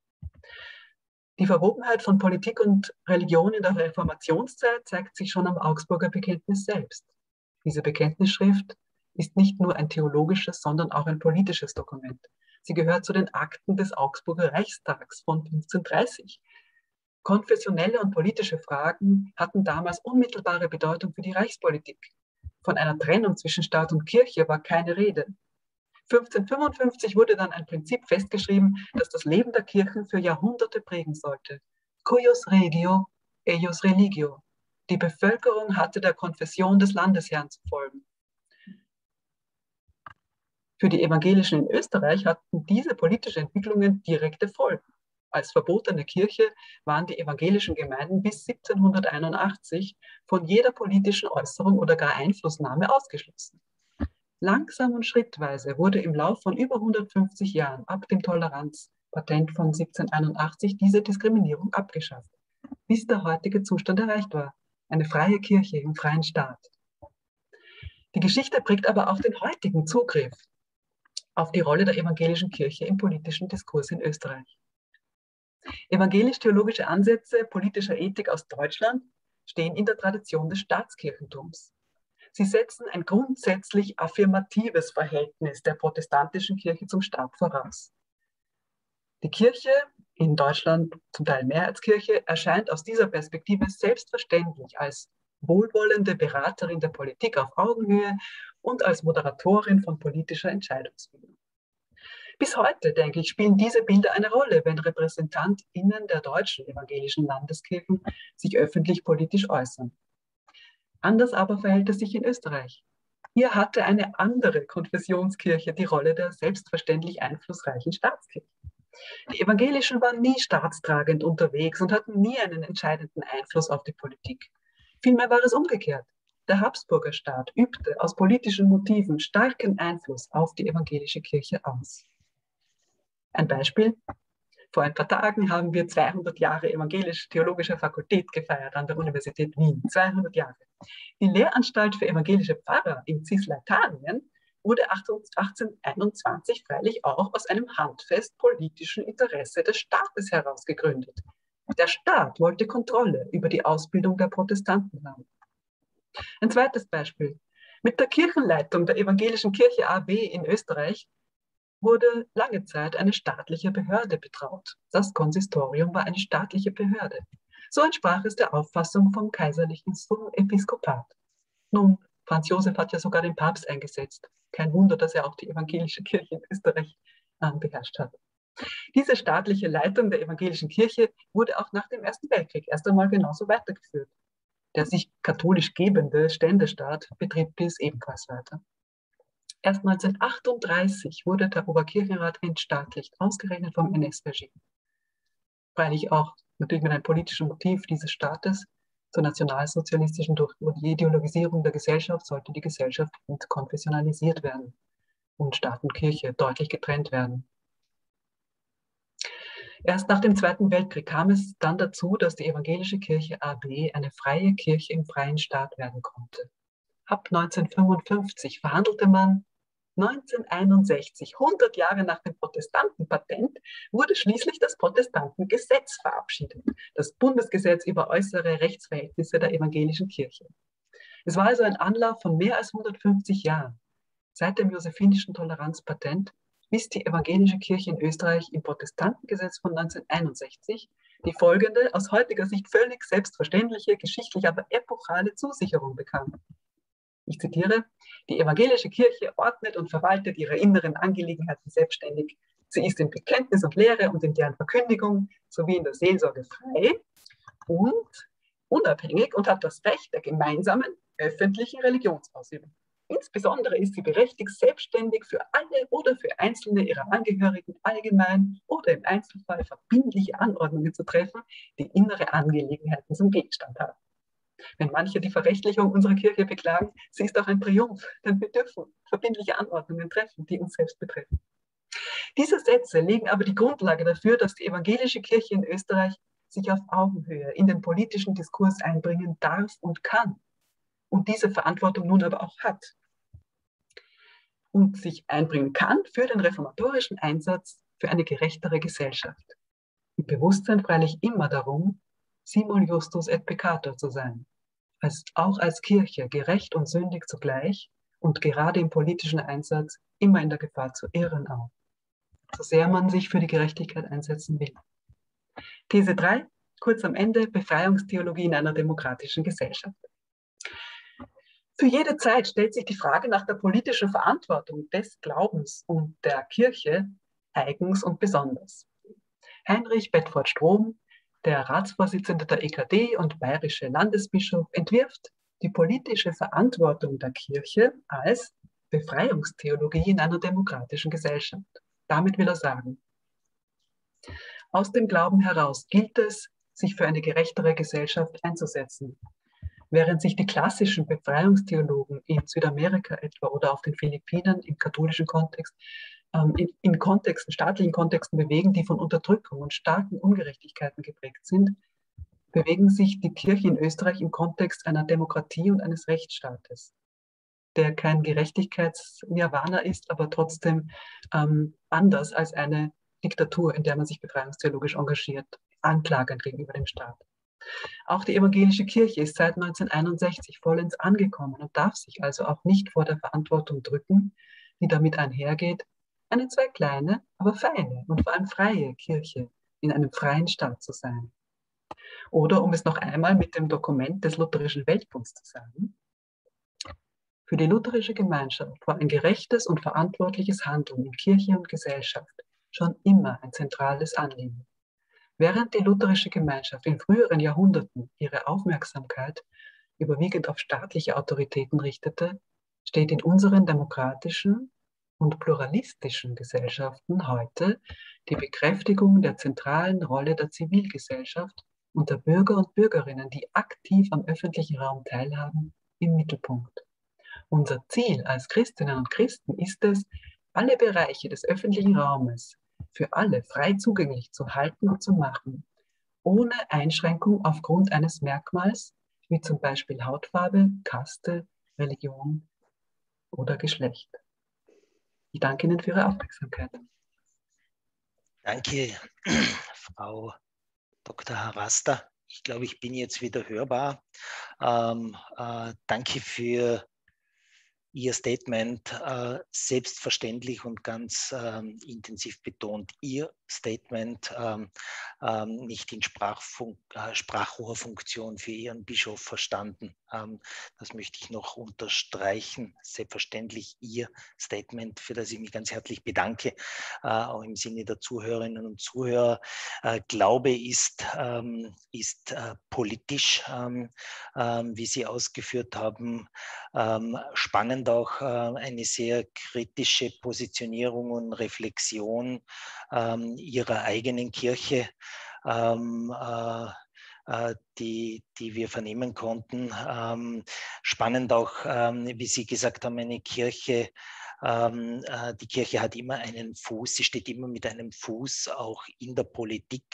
Die Verwobenheit von Politik und Religion in der Reformationszeit zeigt sich schon am Augsburger Bekenntnis selbst. Diese Bekenntnisschrift ist nicht nur ein theologisches, sondern auch ein politisches Dokument. Sie gehört zu den Akten des Augsburger Reichstags von 1530. Konfessionelle und politische Fragen hatten damals unmittelbare Bedeutung für die Reichspolitik. Von einer Trennung zwischen Staat und Kirche war keine Rede. 1555 wurde dann ein Prinzip festgeschrieben, das das Leben der Kirchen für Jahrhunderte prägen sollte. Cuius regio, eius religio. Die Bevölkerung hatte der Konfession des Landesherrn zu folgen. Für die Evangelischen in Österreich hatten diese politischen Entwicklungen direkte Folgen. Als verbotene Kirche waren die evangelischen Gemeinden bis 1781 von jeder politischen Äußerung oder gar Einflussnahme ausgeschlossen. Langsam und schrittweise wurde im Lauf von über 150 Jahren ab dem Toleranzpatent von 1781 diese Diskriminierung abgeschafft, bis der heutige Zustand erreicht war, eine freie Kirche im freien Staat. Die Geschichte prägt aber auch den heutigen Zugriff auf die Rolle der evangelischen Kirche im politischen Diskurs in Österreich. Evangelisch-theologische Ansätze politischer Ethik aus Deutschland stehen in der Tradition des Staatskirchentums. Sie setzen ein grundsätzlich affirmatives Verhältnis der protestantischen Kirche zum Staat voraus. Die Kirche, in Deutschland zum Teil Mehrheitskirche, erscheint aus dieser Perspektive selbstverständlich als wohlwollende Beraterin der Politik auf Augenhöhe und als Moderatorin von politischer Entscheidungsfindung. Bis heute, denke ich, spielen diese Bilder eine Rolle, wenn RepräsentantInnen der deutschen evangelischen Landeskirchen sich öffentlich politisch äußern. Anders aber verhält es sich in Österreich. Hier hatte eine andere Konfessionskirche die Rolle der selbstverständlich einflussreichen Staatskirche. Die Evangelischen waren nie staatstragend unterwegs und hatten nie einen entscheidenden Einfluss auf die Politik. Vielmehr war es umgekehrt. Der Habsburger Staat übte aus politischen Motiven starken Einfluss auf die evangelische Kirche aus. Ein Beispiel. Vor ein paar Tagen haben wir 200 Jahre evangelisch-theologische Fakultät gefeiert an der Universität Wien. 200 Jahre. Die Lehranstalt für evangelische Pfarrer in Cisleitanien wurde 1821 freilich auch aus einem handfest politischen Interesse des Staates heraus gegründet. Der Staat wollte Kontrolle über die Ausbildung der Protestanten haben. Ein zweites Beispiel. Mit der Kirchenleitung der evangelischen Kirche AB in Österreich wurde lange Zeit eine staatliche Behörde betraut. Das Konsistorium war eine staatliche Behörde. So entsprach es der Auffassung vom kaiserlichen Episkopat. Nun, Franz Josef hat ja sogar den Papst eingesetzt. Kein Wunder, dass er auch die evangelische Kirche in Österreich äh, beherrscht hat. Diese staatliche Leitung der evangelischen Kirche wurde auch nach dem Ersten Weltkrieg erst einmal genauso weitergeführt. Der sich katholisch gebende Ständestaat betrieb dies ebenfalls weiter. Erst 1938 wurde der Oberkirchenrat entstaatlicht, ausgerechnet vom NS-Regime. Freilich auch natürlich mit einem politischen Motiv dieses Staates zur nationalsozialistischen durch die Ideologisierung der Gesellschaft sollte die Gesellschaft entkonfessionalisiert werden und Staat und Kirche deutlich getrennt werden. Erst nach dem Zweiten Weltkrieg kam es dann dazu, dass die evangelische Kirche AB eine freie Kirche im freien Staat werden konnte. Ab 1955 verhandelte man 1961, 100 Jahre nach dem Protestantenpatent, wurde schließlich das Protestantengesetz verabschiedet, das Bundesgesetz über äußere Rechtsverhältnisse der evangelischen Kirche. Es war also ein Anlauf von mehr als 150 Jahren, seit dem josephinischen Toleranzpatent bis die evangelische Kirche in Österreich im Protestantengesetz von 1961 die folgende, aus heutiger Sicht völlig selbstverständliche, geschichtlich aber epochale Zusicherung bekam. Ich zitiere, die evangelische Kirche ordnet und verwaltet ihre inneren Angelegenheiten selbstständig. Sie ist in Bekenntnis und Lehre und in deren Verkündigung sowie in der Seelsorge frei und unabhängig und hat das Recht der gemeinsamen öffentlichen Religionsausübung. Insbesondere ist sie berechtigt, selbstständig für alle oder für einzelne ihrer Angehörigen allgemein oder im Einzelfall verbindliche Anordnungen zu treffen, die innere Angelegenheiten zum Gegenstand haben. Wenn manche die Verrechtlichung unserer Kirche beklagen, sie ist auch ein Triumph, denn wir dürfen verbindliche Anordnungen treffen, die uns selbst betreffen. Diese Sätze legen aber die Grundlage dafür, dass die evangelische Kirche in Österreich sich auf Augenhöhe in den politischen Diskurs einbringen darf und kann und diese Verantwortung nun aber auch hat und sich einbringen kann für den reformatorischen Einsatz für eine gerechtere Gesellschaft. Im Bewusstsein freilich immer darum, simul justus et peccator zu sein, als, auch als Kirche gerecht und sündig zugleich und gerade im politischen Einsatz immer in der Gefahr zu irren auch, so sehr man sich für die Gerechtigkeit einsetzen will. These 3, kurz am Ende, Befreiungstheologie in einer demokratischen Gesellschaft. Für jede Zeit stellt sich die Frage nach der politischen Verantwortung des Glaubens und der Kirche eigens und besonders. Heinrich Bedford Strom, der Ratsvorsitzende der EKD und bayerische Landesbischof, entwirft die politische Verantwortung der Kirche als Befreiungstheologie in einer demokratischen Gesellschaft. Damit will er sagen, aus dem Glauben heraus gilt es, sich für eine gerechtere Gesellschaft einzusetzen, Während sich die klassischen Befreiungstheologen in Südamerika etwa oder auf den Philippinen im katholischen Kontext in, in Kontexten, staatlichen Kontexten bewegen, die von Unterdrückung und starken Ungerechtigkeiten geprägt sind, bewegen sich die Kirche in Österreich im Kontext einer Demokratie und eines Rechtsstaates, der kein Gerechtigkeits-Nirvana ist, aber trotzdem ähm, anders als eine Diktatur, in der man sich befreiungstheologisch engagiert, anklagend gegenüber dem Staat. Auch die evangelische Kirche ist seit 1961 vollends angekommen und darf sich also auch nicht vor der Verantwortung drücken, die damit einhergeht, eine zwar kleine, aber feine und vor allem freie Kirche in einem freien Staat zu sein. Oder um es noch einmal mit dem Dokument des Lutherischen Weltbunds zu sagen, für die lutherische Gemeinschaft war ein gerechtes und verantwortliches Handeln in Kirche und Gesellschaft schon immer ein zentrales Anliegen. Während die lutherische Gemeinschaft in früheren Jahrhunderten ihre Aufmerksamkeit überwiegend auf staatliche Autoritäten richtete, steht in unseren demokratischen und pluralistischen Gesellschaften heute die Bekräftigung der zentralen Rolle der Zivilgesellschaft und der Bürger und Bürgerinnen, die aktiv am öffentlichen Raum teilhaben, im Mittelpunkt. Unser Ziel als Christinnen und Christen ist es, alle Bereiche des öffentlichen Raumes für alle frei zugänglich zu halten und zu machen, ohne Einschränkung aufgrund eines Merkmals, wie zum Beispiel Hautfarbe, Kaste, Religion oder Geschlecht. Ich danke Ihnen für Ihre Aufmerksamkeit. Danke, Frau Dr. Harasta. Ich glaube, ich bin jetzt wieder hörbar. Ähm, äh, danke für Ihr Statement äh, selbstverständlich und ganz ähm, intensiv betont. Ihr Statement ähm, ähm, nicht in Sprachfunk, äh, Sprachrohrfunktion für Ihren Bischof verstanden. Ähm, das möchte ich noch unterstreichen. Selbstverständlich Ihr Statement, für das ich mich ganz herzlich bedanke, äh, auch im Sinne der Zuhörerinnen und Zuhörer. Äh, Glaube ist, ähm, ist äh, politisch, ähm, ähm, wie Sie ausgeführt haben. spannend auch eine sehr kritische Positionierung und Reflexion Ihrer eigenen Kirche. Ähm, äh, äh, die, die wir vernehmen konnten. Ähm, spannend auch, ähm, wie Sie gesagt haben, eine Kirche, ähm, äh, die Kirche hat immer einen Fuß, sie steht immer mit einem Fuß auch in der Politik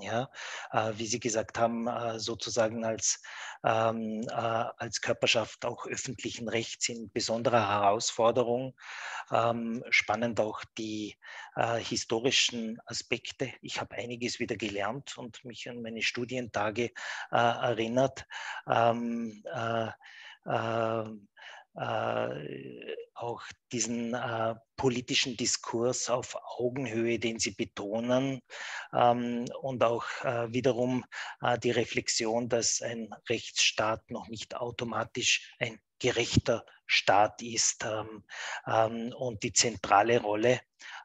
ja, äh, wie Sie gesagt haben, äh, sozusagen als, ähm, äh, als Körperschaft auch öffentlichen Rechts in besonderer Herausforderung. Ähm, spannend auch die äh, historischen Aspekte. Ich habe einiges wieder gelernt und mich an meine Studientage äh, erinnert. Ähm, äh, äh, auch diesen äh, politischen Diskurs auf Augenhöhe, den Sie betonen, ähm, und auch äh, wiederum äh, die Reflexion, dass ein Rechtsstaat noch nicht automatisch ein gerechter Staat ist ähm, ähm, und die zentrale Rolle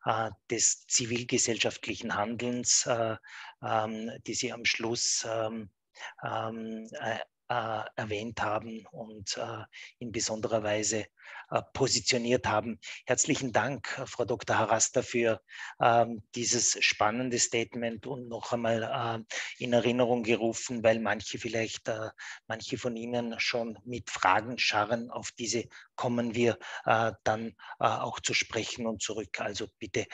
äh, des zivilgesellschaftlichen Handelns, äh, ähm, die Sie am Schluss ähm, ähm, äh, erwähnt haben und äh, in besonderer Weise äh, positioniert haben. Herzlichen Dank, äh, Frau Dr. Harasta, für ähm, dieses spannende Statement und noch einmal äh, in Erinnerung gerufen, weil manche vielleicht, äh, manche von Ihnen schon mit Fragen scharren. Auf diese kommen wir dann auch zu sprechen und zurück. Also bitte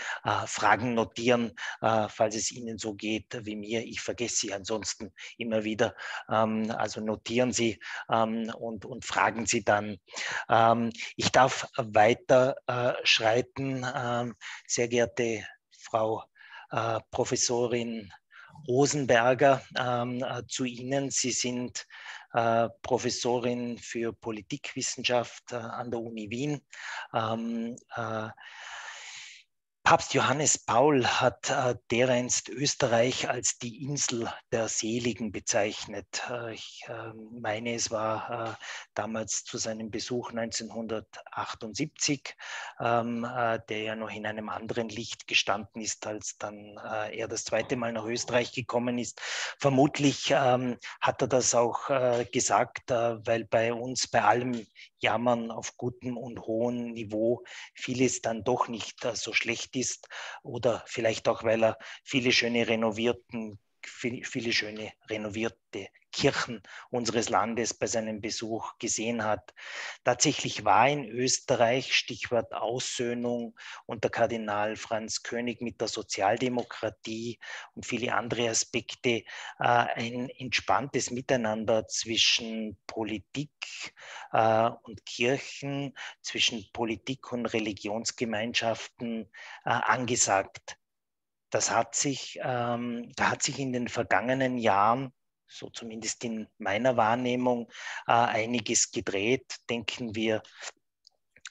Fragen notieren, falls es Ihnen so geht wie mir. Ich vergesse sie ansonsten immer wieder. Ähm, also notieren Sie ähm, und, und fragen Sie dann. Ich darf weiter äh, schreiten. Ähm, sehr geehrte Frau äh, Professorin Rosenberger, ähm, äh, zu Ihnen. Sie sind äh, Professorin für Politikwissenschaft äh, an der Uni Wien. Ähm, äh, Papst Johannes Paul hat äh, dereinst Österreich als die Insel der Seligen bezeichnet. Äh, ich äh, meine, es war äh, damals zu seinem Besuch 1978, ähm, äh, der ja noch in einem anderen Licht gestanden ist, als dann äh, er das zweite Mal nach Österreich gekommen ist. Vermutlich ähm, hat er das auch gesagt, weil bei uns bei allem Jammern auf gutem und hohem Niveau. Vieles dann doch nicht so schlecht ist oder vielleicht auch, weil er viele schöne renovierten viele schöne renovierte Kirchen unseres Landes bei seinem Besuch gesehen hat. Tatsächlich war in Österreich, Stichwort Aussöhnung unter Kardinal Franz König mit der Sozialdemokratie und viele andere Aspekte, äh, ein entspanntes Miteinander zwischen Politik äh, und Kirchen, zwischen Politik und Religionsgemeinschaften äh, angesagt das hat sich, ähm, da hat sich in den vergangenen Jahren, so zumindest in meiner Wahrnehmung, äh, einiges gedreht. Denken wir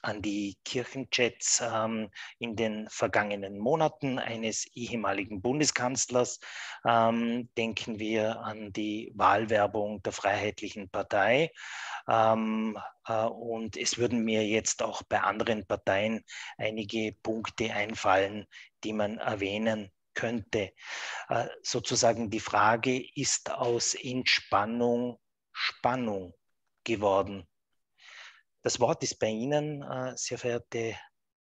an die Kirchenchats ähm, in den vergangenen Monaten eines ehemaligen Bundeskanzlers. Ähm, denken wir an die Wahlwerbung der Freiheitlichen Partei. Ähm, äh, und es würden mir jetzt auch bei anderen Parteien einige Punkte einfallen, die man erwähnen könnte. Äh, sozusagen die Frage, ist aus Entspannung Spannung geworden? Das Wort ist bei Ihnen, äh, sehr verehrte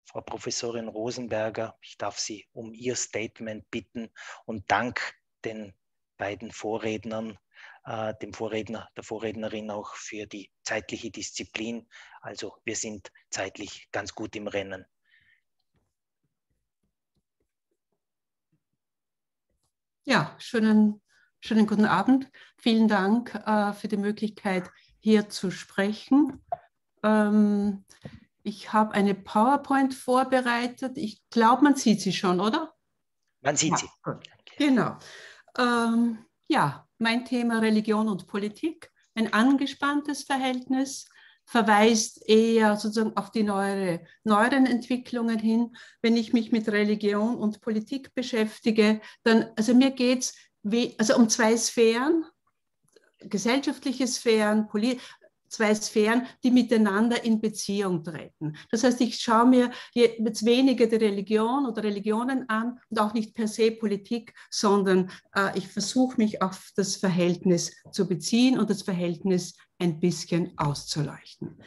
Frau Professorin Rosenberger. Ich darf Sie um Ihr Statement bitten und Dank den beiden Vorrednern, äh, dem Vorredner, der Vorrednerin auch für die zeitliche Disziplin. Also wir sind zeitlich ganz gut im Rennen. Ja, schönen, schönen guten Abend. Vielen Dank äh, für die Möglichkeit, hier zu sprechen. Ähm, ich habe eine PowerPoint vorbereitet. Ich glaube, man sieht sie schon, oder? Man sieht ja, sie. Gut. Genau. Ähm, ja, mein Thema Religion und Politik. Ein angespanntes Verhältnis verweist eher sozusagen auf die neuere, neueren Entwicklungen hin. Wenn ich mich mit Religion und Politik beschäftige, dann, also mir geht es also um zwei Sphären, gesellschaftliche Sphären, zwei Sphären, die miteinander in Beziehung treten. Das heißt, ich schaue mir jetzt weniger die Religion oder Religionen an und auch nicht per se Politik, sondern äh, ich versuche mich auf das Verhältnis zu beziehen und das Verhältnis ein bisschen auszuleuchten.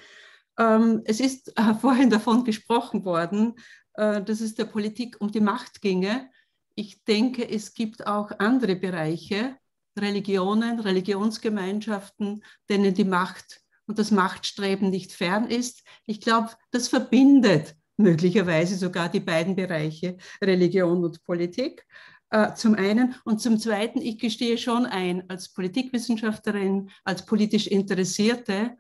Ähm, es ist äh, vorhin davon gesprochen worden, äh, dass es der Politik um die Macht ginge. Ich denke, es gibt auch andere Bereiche, Religionen, Religionsgemeinschaften, denen die Macht und das Machtstreben nicht fern ist. Ich glaube, das verbindet möglicherweise sogar die beiden Bereiche Religion und Politik. Äh, zum einen. Und zum zweiten, ich gestehe schon ein, als Politikwissenschaftlerin, als politisch Interessierte,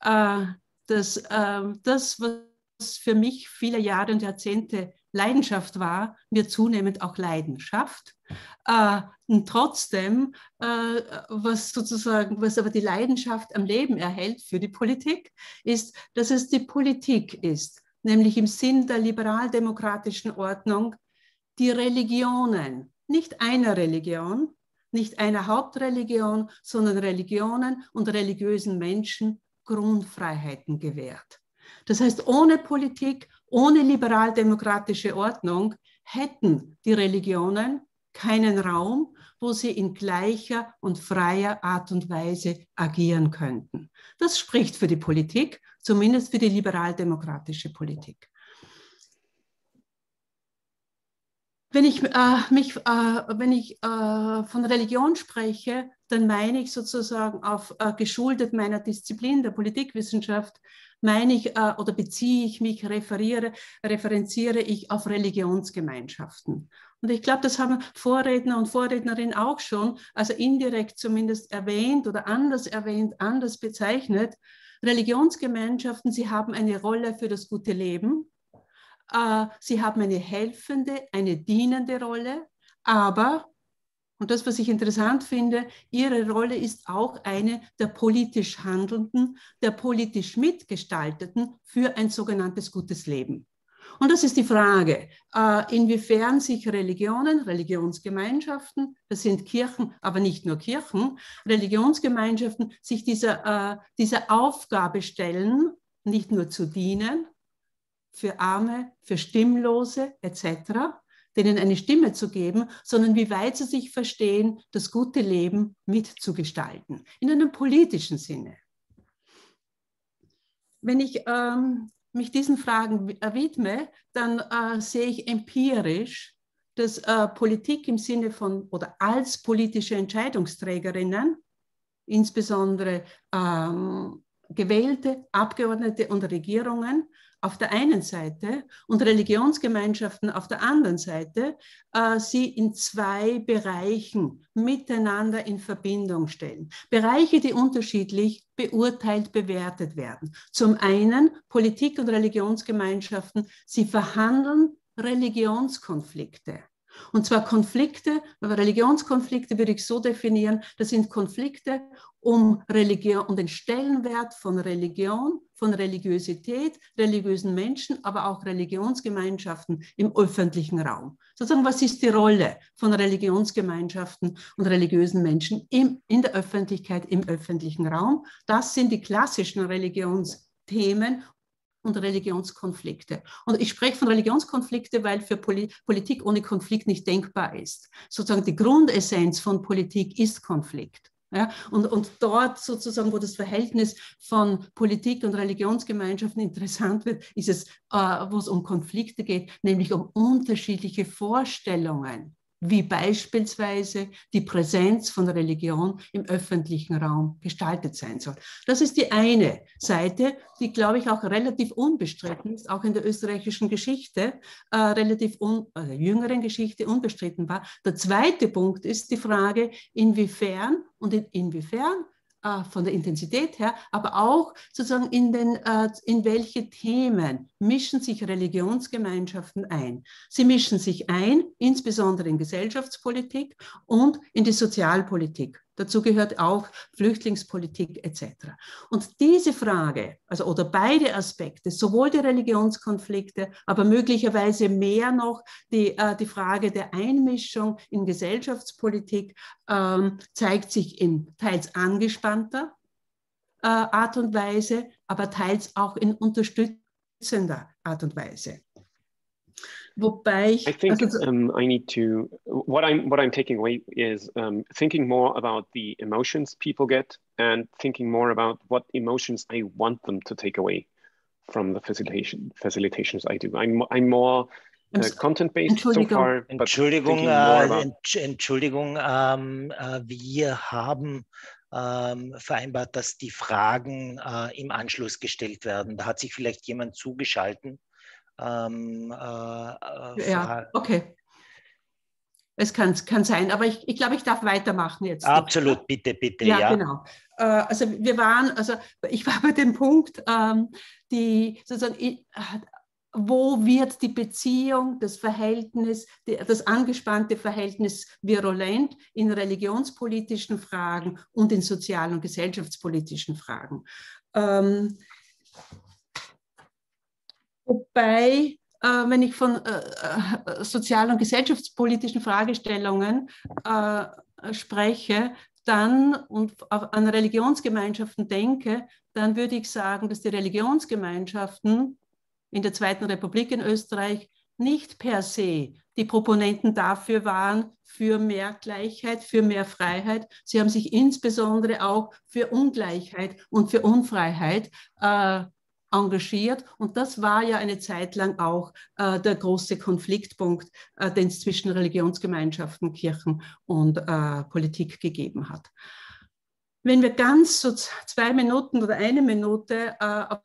äh, dass äh, das, was für mich viele Jahre und Jahrzehnte Leidenschaft war, mir zunehmend auch Leidenschaft. Äh, und trotzdem, äh, was sozusagen, was aber die Leidenschaft am Leben erhält für die Politik, ist, dass es die Politik ist, nämlich im Sinn der liberaldemokratischen Ordnung, die Religionen, nicht einer Religion, nicht einer Hauptreligion, sondern Religionen und religiösen Menschen Grundfreiheiten gewährt. Das heißt, ohne Politik, ohne liberaldemokratische Ordnung hätten die Religionen keinen Raum, wo sie in gleicher und freier Art und Weise agieren könnten. Das spricht für die Politik, zumindest für die liberaldemokratische Politik. Wenn ich, äh, mich, äh, wenn ich äh, von Religion spreche, dann meine ich sozusagen auf äh, geschuldet meiner Disziplin der Politikwissenschaft, meine ich äh, oder beziehe ich mich, referiere, referenziere ich auf Religionsgemeinschaften. Und ich glaube, das haben Vorredner und Vorrednerinnen auch schon, also indirekt zumindest erwähnt oder anders erwähnt, anders bezeichnet. Religionsgemeinschaften, sie haben eine Rolle für das gute Leben. Äh, sie haben eine helfende, eine dienende Rolle, aber und das, was ich interessant finde, ihre Rolle ist auch eine der politisch Handelnden, der politisch Mitgestalteten für ein sogenanntes gutes Leben. Und das ist die Frage, äh, inwiefern sich Religionen, Religionsgemeinschaften, das sind Kirchen, aber nicht nur Kirchen, Religionsgemeinschaften sich dieser, äh, dieser Aufgabe stellen, nicht nur zu dienen, für Arme, für Stimmlose etc., denen eine Stimme zu geben, sondern wie weit sie sich verstehen, das gute Leben mitzugestalten, in einem politischen Sinne. Wenn ich ähm, mich diesen Fragen widme, dann äh, sehe ich empirisch, dass äh, Politik im Sinne von oder als politische Entscheidungsträgerinnen, insbesondere ähm, gewählte Abgeordnete und Regierungen, auf der einen Seite und Religionsgemeinschaften auf der anderen Seite äh, sie in zwei Bereichen miteinander in Verbindung stellen. Bereiche, die unterschiedlich beurteilt, bewertet werden. Zum einen Politik und Religionsgemeinschaften, sie verhandeln Religionskonflikte. Und zwar Konflikte, Religionskonflikte würde ich so definieren, das sind Konflikte um Religion, um den Stellenwert von Religion, von Religiosität, religiösen Menschen, aber auch Religionsgemeinschaften im öffentlichen Raum. Sozusagen, was ist die Rolle von Religionsgemeinschaften und religiösen Menschen im, in der Öffentlichkeit, im öffentlichen Raum? Das sind die klassischen Religionsthemen und Religionskonflikte. Und ich spreche von Religionskonflikte, weil für Poli Politik ohne Konflikt nicht denkbar ist. Sozusagen die Grundessenz von Politik ist Konflikt. Ja, und, und dort sozusagen, wo das Verhältnis von Politik und Religionsgemeinschaften interessant wird, ist es, äh, wo es um Konflikte geht, nämlich um unterschiedliche Vorstellungen wie beispielsweise die Präsenz von Religion im öffentlichen Raum gestaltet sein soll. Das ist die eine Seite, die, glaube ich, auch relativ unbestritten ist, auch in der österreichischen Geschichte, äh, relativ un, äh, jüngeren Geschichte unbestritten war. Der zweite Punkt ist die Frage, inwiefern und in, inwiefern von der Intensität her, aber auch sozusagen in, den, äh, in welche Themen mischen sich Religionsgemeinschaften ein. Sie mischen sich ein, insbesondere in Gesellschaftspolitik und in die Sozialpolitik. Dazu gehört auch Flüchtlingspolitik etc. Und diese Frage, also oder beide Aspekte, sowohl die Religionskonflikte, aber möglicherweise mehr noch die, äh, die Frage der Einmischung in Gesellschaftspolitik, ähm, zeigt sich in teils angespannter äh, Art und Weise, aber teils auch in unterstützender Art und Weise. Wobei ich, I think also, um, I need to. What I'm what I'm taking away is um, thinking more about the emotions people get and thinking more about what emotions I want them to take away from the facilitation facilitations I do. I'm I'm more uh, content based so far. Entschuldigung, äh, Entschuldigung. Ähm, äh, wir haben ähm, vereinbart, dass die Fragen äh, im Anschluss gestellt werden. Da hat sich vielleicht jemand zugeschaltet. Ähm, äh, äh ja, okay. Es kann, kann sein, aber ich, ich glaube, ich darf weitermachen jetzt. Absolut, bitte, bitte. Ja, ja. genau. Äh, also wir waren, also ich war bei dem Punkt, ähm, die sozusagen, wo wird die Beziehung, das Verhältnis, das angespannte Verhältnis virulent in religionspolitischen Fragen und in sozial- und gesellschaftspolitischen Fragen. Ähm, Wobei, äh, wenn ich von äh, äh, sozial- und gesellschaftspolitischen Fragestellungen äh, spreche, dann und an Religionsgemeinschaften denke, dann würde ich sagen, dass die Religionsgemeinschaften in der Zweiten Republik in Österreich nicht per se die Proponenten dafür waren, für mehr Gleichheit, für mehr Freiheit. Sie haben sich insbesondere auch für Ungleichheit und für Unfreiheit äh, engagiert. Und das war ja eine Zeit lang auch äh, der große Konfliktpunkt, äh, den es zwischen Religionsgemeinschaften, Kirchen und äh, Politik gegeben hat. Wenn wir ganz so zwei Minuten oder eine Minute äh, auf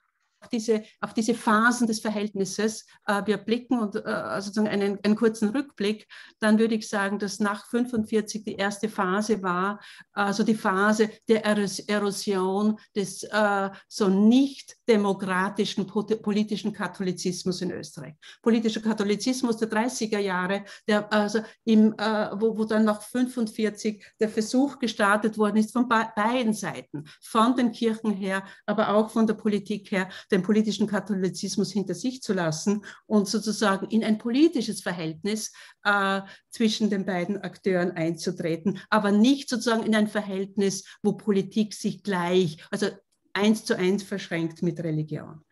diese, auf diese Phasen des Verhältnisses äh, wir blicken und äh, sozusagen einen, einen, kurzen Rückblick, dann würde ich sagen, dass nach 45 die erste Phase war, also die Phase der Erosion des äh, so nicht demokratischen politischen Katholizismus in Österreich. Politischer Katholizismus der 30er Jahre, der, also im, äh, wo, wo dann nach 45 der Versuch gestartet worden ist von beiden Seiten, von den Kirchen her, aber auch von der Politik her, den politischen Katholizismus hinter sich zu lassen und sozusagen in ein politisches Verhältnis äh, zwischen den beiden Akteuren einzutreten, aber nicht sozusagen in ein Verhältnis, wo Politik sich gleich, also eins zu eins verschränkt mit Religion.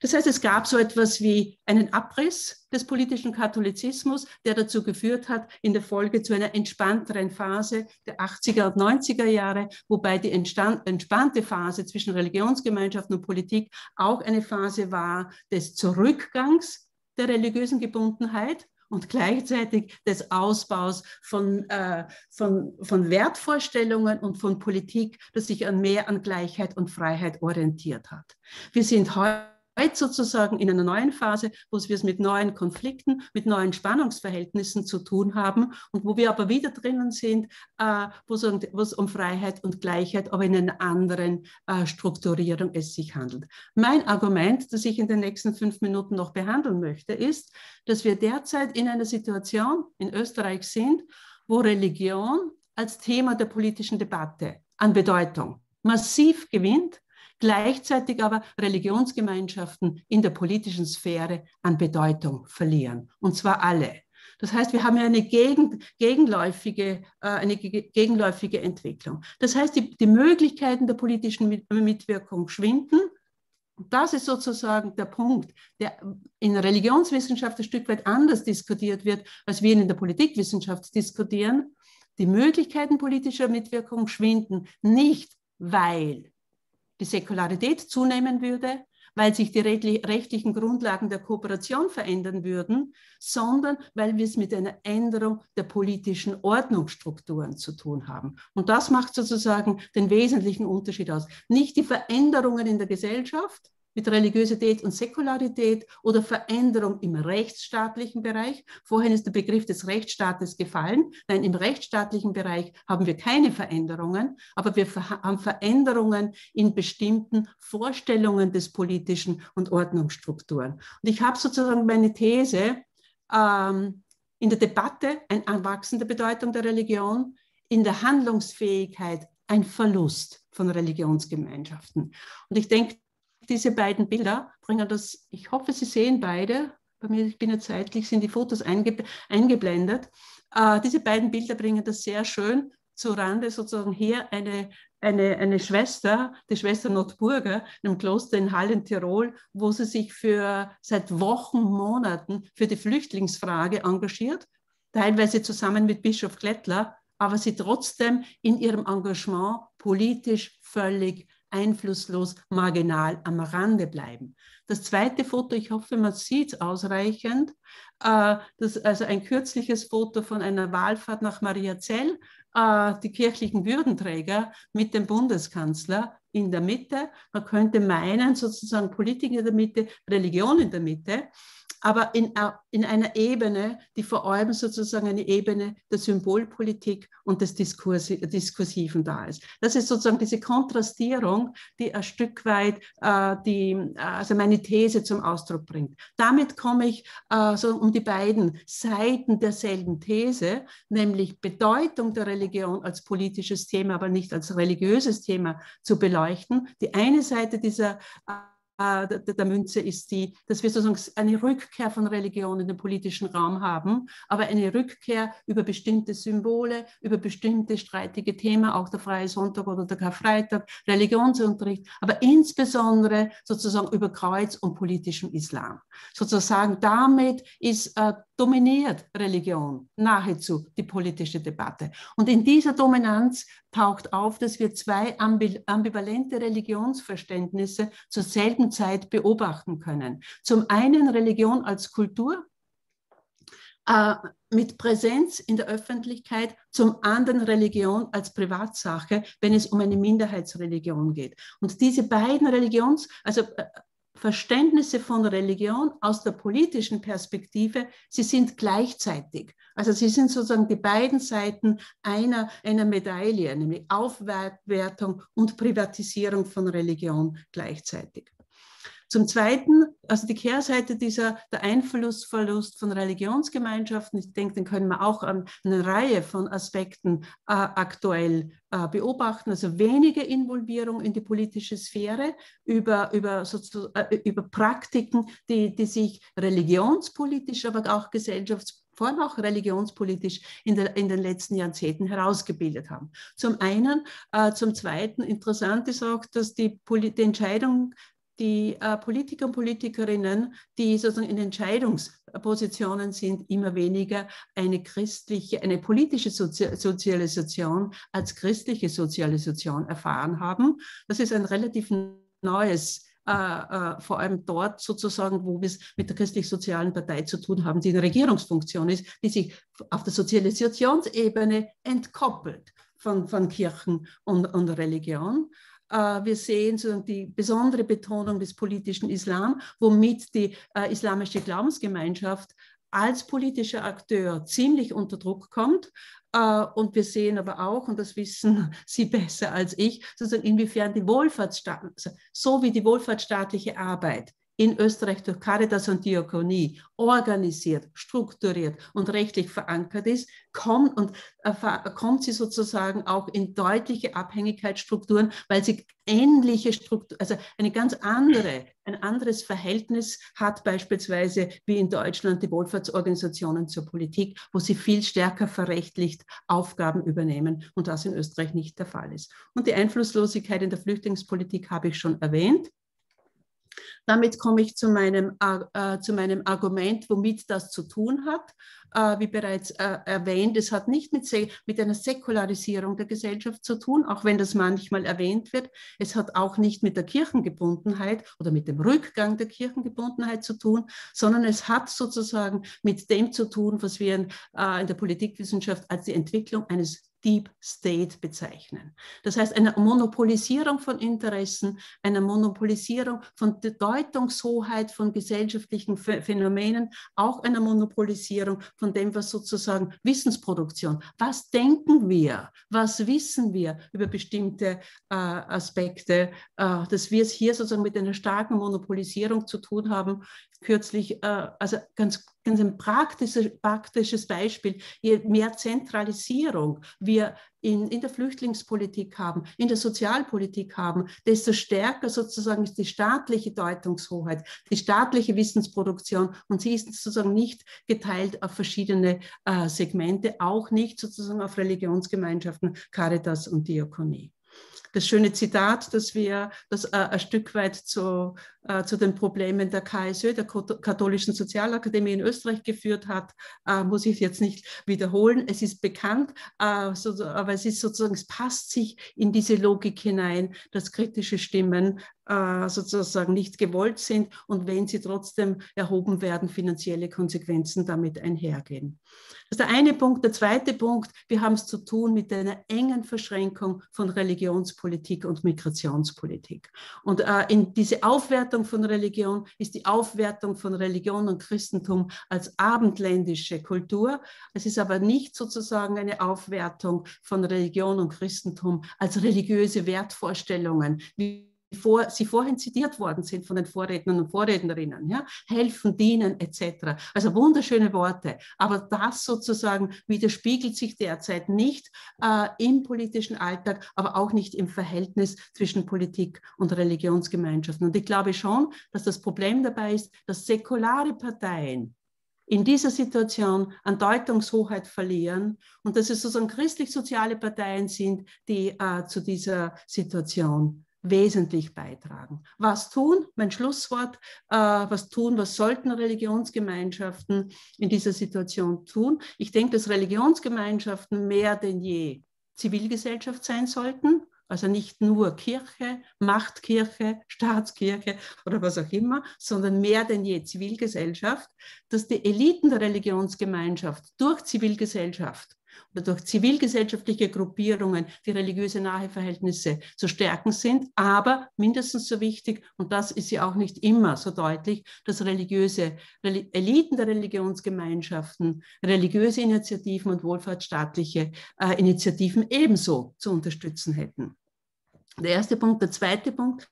Das heißt, es gab so etwas wie einen Abriss des politischen Katholizismus, der dazu geführt hat, in der Folge zu einer entspannteren Phase der 80er und 90er Jahre, wobei die entspannte Phase zwischen Religionsgemeinschaften und Politik auch eine Phase war des Zurückgangs der religiösen Gebundenheit und gleichzeitig des Ausbaus von, äh, von, von Wertvorstellungen und von Politik, das sich an mehr an Gleichheit und Freiheit orientiert hat. Wir sind heute sozusagen in einer neuen Phase, wo wir es mit neuen Konflikten, mit neuen Spannungsverhältnissen zu tun haben und wo wir aber wieder drinnen sind, äh, wo, es um Freiheit und Gleichheit, aber in einer anderen äh, Strukturierung es sich handelt. Mein Argument, das ich in den nächsten fünf Minuten noch behandeln möchte, ist, dass wir derzeit in einer Situation in Österreich sind, wo Religion als Thema der politischen Debatte an Bedeutung massiv gewinnt gleichzeitig aber Religionsgemeinschaften in der politischen Sphäre an Bedeutung verlieren. Und zwar alle. Das heißt, wir haben ja eine gegen, gegenläufige, äh, eine gegenläufige Entwicklung. Das heißt, die, die Möglichkeiten der politischen Mitwirkung schwinden. Das ist sozusagen der Punkt, der in der Religionswissenschaft ein Stück weit anders diskutiert wird, als wir ihn in der Politikwissenschaft diskutieren. Die Möglichkeiten politischer Mitwirkung schwinden nicht, weil die Säkularität zunehmen würde, weil sich die rechtlichen Grundlagen der Kooperation verändern würden, sondern weil wir es mit einer Änderung der politischen Ordnungsstrukturen zu tun haben. Und das macht sozusagen den wesentlichen Unterschied aus. Nicht die Veränderungen in der Gesellschaft, mit Religiosität und Säkularität oder Veränderung im rechtsstaatlichen Bereich. Vorhin ist der Begriff des Rechtsstaates gefallen. Nein, im rechtsstaatlichen Bereich haben wir keine Veränderungen, aber wir haben Veränderungen in bestimmten Vorstellungen des politischen und Ordnungsstrukturen. Und ich habe sozusagen meine These ähm, in der Debatte eine anwachsende Bedeutung der Religion, in der Handlungsfähigkeit ein Verlust von Religionsgemeinschaften. Und ich denke, diese beiden Bilder bringen das, ich hoffe, Sie sehen beide, bei mir, ich bin ja zeitlich, sind die Fotos einge, eingeblendet. Äh, diese beiden Bilder bringen das sehr schön zu Rande sozusagen her. Eine, eine, eine Schwester, die Schwester Notburger, in einem Kloster in Hall in Tirol, wo sie sich für seit Wochen, Monaten für die Flüchtlingsfrage engagiert, teilweise zusammen mit Bischof Klettler, aber sie trotzdem in ihrem Engagement politisch völlig einflusslos, marginal am Rande bleiben. Das zweite Foto, ich hoffe, man sieht es ausreichend, äh, das, also ein kürzliches Foto von einer Wahlfahrt nach Mariazell, äh, die kirchlichen Würdenträger mit dem Bundeskanzler in der Mitte. Man könnte meinen, sozusagen Politik in der Mitte, Religion in der Mitte aber in, äh, in einer Ebene, die vor allem sozusagen eine Ebene der Symbolpolitik und des Diskursi Diskursiven da ist. Das ist sozusagen diese Kontrastierung, die ein Stück weit äh, die, also meine These zum Ausdruck bringt. Damit komme ich äh, so um die beiden Seiten derselben These, nämlich Bedeutung der Religion als politisches Thema, aber nicht als religiöses Thema zu beleuchten. Die eine Seite dieser äh, äh, der, der, Münze ist die, dass wir sozusagen eine Rückkehr von Religion in den politischen Raum haben, aber eine Rückkehr über bestimmte Symbole, über bestimmte streitige Themen, auch der Freie Sonntag oder der Karfreitag, Religionsunterricht, aber insbesondere sozusagen über Kreuz und politischem Islam. Sozusagen damit ist äh, dominiert Religion nahezu die politische Debatte. Und in dieser Dominanz taucht auf, dass wir zwei ambivalente Religionsverständnisse zur selben Zeit beobachten können. Zum einen Religion als Kultur, äh, mit Präsenz in der Öffentlichkeit, zum anderen Religion als Privatsache, wenn es um eine Minderheitsreligion geht. Und diese beiden Religions, also äh, Verständnisse von Religion aus der politischen Perspektive, sie sind gleichzeitig. Also sie sind sozusagen die beiden Seiten einer, einer Medaille, nämlich Aufwertung und Privatisierung von Religion gleichzeitig. Zum Zweiten, also die Kehrseite dieser, der Einflussverlust von Religionsgemeinschaften, ich denke, den können wir auch an eine Reihe von Aspekten äh, aktuell äh, beobachten, also weniger Involvierung in die politische Sphäre über, über, äh, über Praktiken, die, die sich religionspolitisch, aber auch gesellschaftspolitisch vor allem auch religionspolitisch in, der, in, den letzten Jahrzehnten herausgebildet haben. Zum einen, äh, zum zweiten interessant ist auch, dass die, die Entscheidung die äh, Politiker und Politikerinnen, die sozusagen in Entscheidungspositionen sind, immer weniger eine christliche, eine politische Sozi Sozialisation als christliche Sozialisation erfahren haben. Das ist ein relativ neues äh, äh, vor allem dort sozusagen, wo wir es mit der christlich-sozialen Partei zu tun haben, die eine Regierungsfunktion ist, die sich auf der Sozialisationsebene entkoppelt von, von Kirchen und, und Religion. Äh, wir sehen sozusagen die besondere Betonung des politischen Islam, womit die äh, islamische Glaubensgemeinschaft als politischer Akteur ziemlich unter Druck kommt. Äh, und wir sehen aber auch, und das wissen Sie besser als ich, sozusagen inwiefern die Wohlfahrtsstaat, also so wie die wohlfahrtsstaatliche Arbeit in Österreich durch Caritas und Diakonie organisiert, strukturiert und rechtlich verankert ist, kommt, und, äh, kommt sie sozusagen auch in deutliche Abhängigkeitsstrukturen, weil sie ähnliche Strukturen, also eine ganz andere, ein anderes Verhältnis hat beispielsweise wie in Deutschland die Wohlfahrtsorganisationen zur Politik, wo sie viel stärker verrechtlicht Aufgaben übernehmen und das in Österreich nicht der Fall ist. Und die Einflusslosigkeit in der Flüchtlingspolitik habe ich schon erwähnt. Damit komme ich zu meinem, äh, zu meinem Argument, womit das zu tun hat. Äh, wie bereits äh, erwähnt, es hat nicht mit, mit einer Säkularisierung der Gesellschaft zu tun, auch wenn das manchmal erwähnt wird. Es hat auch nicht mit der Kirchengebundenheit oder mit dem Rückgang der Kirchengebundenheit zu tun, sondern es hat sozusagen mit dem zu tun, was wir in, äh, in der Politikwissenschaft als die Entwicklung eines Deep State bezeichnen. Das heißt, eine Monopolisierung von Interessen, eine Monopolisierung von Deutungshoheit von gesellschaftlichen Phänomenen, auch eine Monopolisierung von dem, was sozusagen Wissensproduktion, was denken wir, was wissen wir über bestimmte äh, Aspekte, äh, dass wir es hier sozusagen mit einer starken Monopolisierung zu tun haben. Kürzlich, äh, also ganz ein praktisches, praktisches Beispiel. Je mehr Zentralisierung wir in, in der Flüchtlingspolitik haben, in der Sozialpolitik haben, desto stärker sozusagen ist die staatliche Deutungshoheit, die staatliche Wissensproduktion und sie ist sozusagen nicht geteilt auf verschiedene äh, Segmente, auch nicht sozusagen auf Religionsgemeinschaften, Caritas und Diakonie das schöne Zitat, das wir das äh, ein Stück weit zu, äh, zu den Problemen der KSÖ, der Katholischen Sozialakademie in Österreich geführt hat, äh, muss ich jetzt nicht wiederholen. Es ist bekannt, äh, so, aber es ist sozusagen, es passt sich in diese Logik hinein, dass kritische Stimmen äh, sozusagen nicht gewollt sind und wenn sie trotzdem erhoben werden, finanzielle Konsequenzen damit einhergehen. Das ist der eine Punkt. Der zweite Punkt, wir haben es zu tun mit einer engen Verschränkung von Religionspolitik und Migrationspolitik. Und äh, in diese Aufwertung von Religion ist die Aufwertung von Religion und Christentum als abendländische Kultur. Es ist aber nicht sozusagen eine Aufwertung von Religion und Christentum als religiöse Wertvorstellungen, wie vor, sie vorhin zitiert worden sind von den Vorrednern und Vorrednerinnen, ja, helfen, dienen etc. Also wunderschöne Worte, aber das sozusagen widerspiegelt sich derzeit nicht äh, im politischen Alltag, aber auch nicht im Verhältnis zwischen Politik und Religionsgemeinschaften. Und ich glaube schon, dass das Problem dabei ist, dass säkulare Parteien in dieser Situation an Deutungshoheit verlieren und dass es sozusagen christlich-soziale Parteien sind, die äh, zu dieser Situation wesentlich beitragen. Was tun? Mein Schlusswort. Äh, was tun? Was sollten Religionsgemeinschaften in dieser Situation tun? Ich denke, dass Religionsgemeinschaften mehr denn je Zivilgesellschaft sein sollten. Also nicht nur Kirche, Machtkirche, Staatskirche oder was auch immer, sondern mehr denn je Zivilgesellschaft, dass die Eliten der Religionsgemeinschaft durch Zivilgesellschaft oder durch zivilgesellschaftliche Gruppierungen die religiöse Naheverhältnisse zu stärken sind. Aber mindestens so wichtig, und das ist ja auch nicht immer so deutlich, dass religiöse Eliten der Religionsgemeinschaften, religiöse Initiativen und wohlfahrtsstaatliche äh, Initiativen ebenso zu unterstützen hätten. Der erste Punkt. Der zweite Punkt.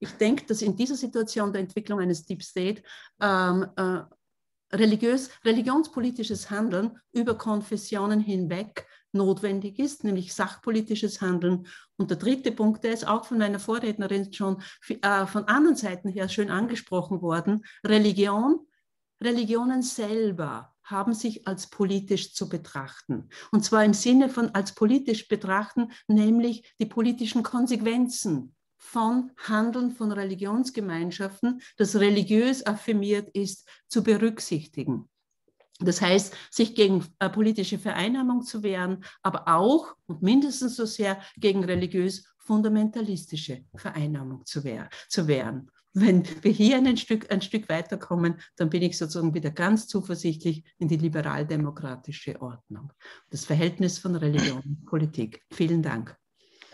Ich denke, dass in dieser Situation der Entwicklung eines Deep State ähm, äh, religiös, religionspolitisches Handeln über Konfessionen hinweg notwendig ist, nämlich sachpolitisches Handeln. Und der dritte Punkt, der ist auch von meiner Vorrednerin schon äh, von anderen Seiten her schön angesprochen worden, Religion. Religionen selber haben sich als politisch zu betrachten. Und zwar im Sinne von als politisch betrachten, nämlich die politischen Konsequenzen von Handeln von Religionsgemeinschaften, das religiös affirmiert ist, zu berücksichtigen. Das heißt, sich gegen äh, politische Vereinnahmung zu wehren, aber auch und mindestens so sehr gegen religiös fundamentalistische Vereinnahmung zu, wehr, zu wehren. Wenn wir hier ein Stück, ein Stück weiterkommen, dann bin ich sozusagen wieder ganz zuversichtlich in die liberal-demokratische Ordnung. Das Verhältnis von Religion und Politik. Vielen Dank.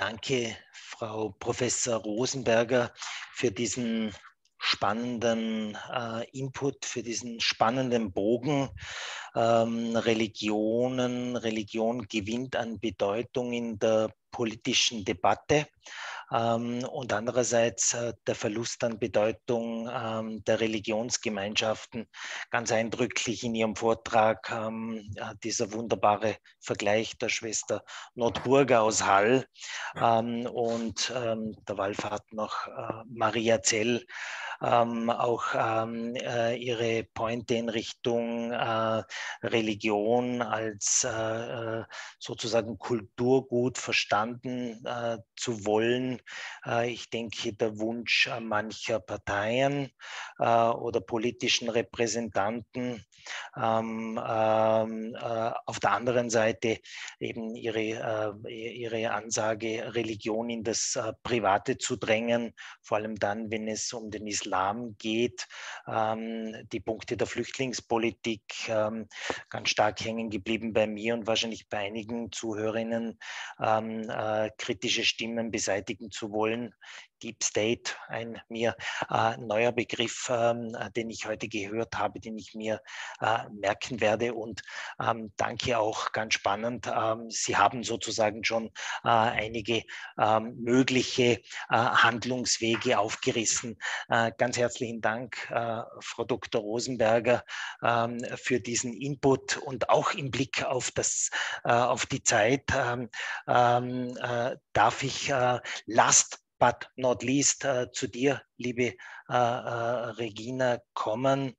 Danke, Frau Professor Rosenberger, für diesen spannenden äh, Input, für diesen spannenden Bogen. Ähm, Religionen, Religion gewinnt an Bedeutung in der politischen Debatte und andererseits äh, der Verlust an Bedeutung ähm, der Religionsgemeinschaften. Ganz eindrücklich in Ihrem Vortrag ähm, dieser wunderbare Vergleich der Schwester Nordburger aus Hall ähm, und ähm, der Wallfahrt nach äh, Maria Zell. Ähm, auch äh, Ihre Pointe in Richtung äh, Religion als äh, äh, sozusagen Kulturgut verstanden zu wollen, äh, ich denke, der Wunsch mancher Parteien äh, oder politischen Repräsentanten, ähm, ähm, äh, auf der anderen Seite eben ihre, ihre Ansage, Religion in das Private zu drängen, vor allem dann, wenn es um den Islam geht. Ähm, die Punkte der Flüchtlingspolitik ganz stark hängen geblieben bei mir und wahrscheinlich bei einigen Zuhörerinnen, kritische Stimmen beseitigen zu wollen, Deep State, ein mir äh, neuer Begriff, ähm, den ich heute gehört habe, den ich mir äh, merken werde. Und ähm, danke auch ganz spannend. Ähm, Sie haben sozusagen schon äh, einige ähm, mögliche äh, Handlungswege aufgerissen. Äh, ganz herzlichen Dank, äh, Frau Dr. Rosenberger, ähm, für diesen Input und auch im Blick auf, das, auf die Zeit ähm, darf ich last but not least zu dir, liebe äh, äh, Regina kommen.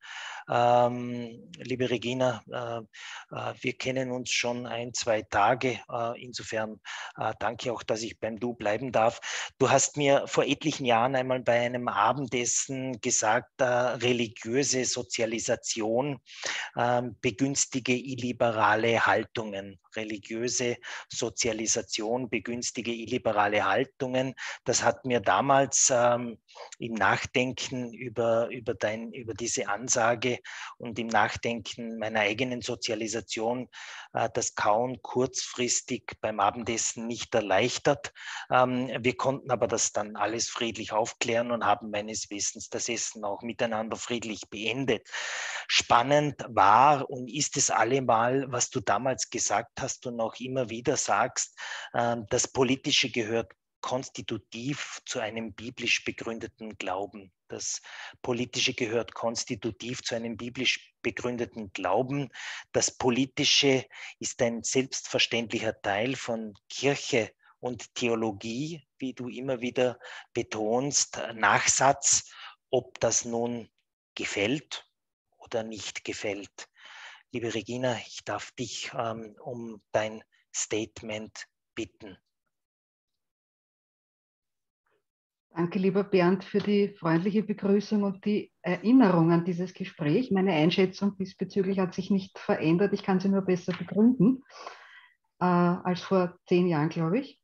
Ähm, liebe Regina, äh, äh, wir kennen uns schon ein, zwei Tage. Äh, insofern äh, danke auch, dass ich beim Du bleiben darf. Du hast mir vor etlichen Jahren einmal bei einem Abendessen gesagt, religiöse Sozialisation ähm, begünstige illiberale Haltungen. Religiöse Sozialisation begünstige illiberale Haltungen. Das hat mir damals ähm, im Nachdenken über, über, dein, über diese Ansage und im Nachdenken meiner eigenen Sozialisation äh, das Kauen kurzfristig beim Abendessen nicht erleichtert. Ähm, wir konnten aber das dann alles friedlich aufklären und haben meines Wissens das Essen auch miteinander friedlich beendet. Spannend war und ist es allemal, was du damals gesagt hast und auch immer wieder sagst, äh, das Politische gehört konstitutiv zu einem biblisch begründeten Glauben. Das Politische gehört konstitutiv zu einem biblisch begründeten Glauben. Das Politische ist ein selbstverständlicher Teil von Kirche und Theologie, wie du immer wieder betonst. Nachsatz, ob das nun gefällt oder nicht gefällt. Liebe Regina, ich darf dich ähm, um dein Statement bitten. Danke, lieber Bernd, für die freundliche Begrüßung und die Erinnerung an dieses Gespräch. Meine Einschätzung diesbezüglich hat sich nicht verändert. Ich kann sie nur besser begründen äh, als vor zehn Jahren, glaube ich.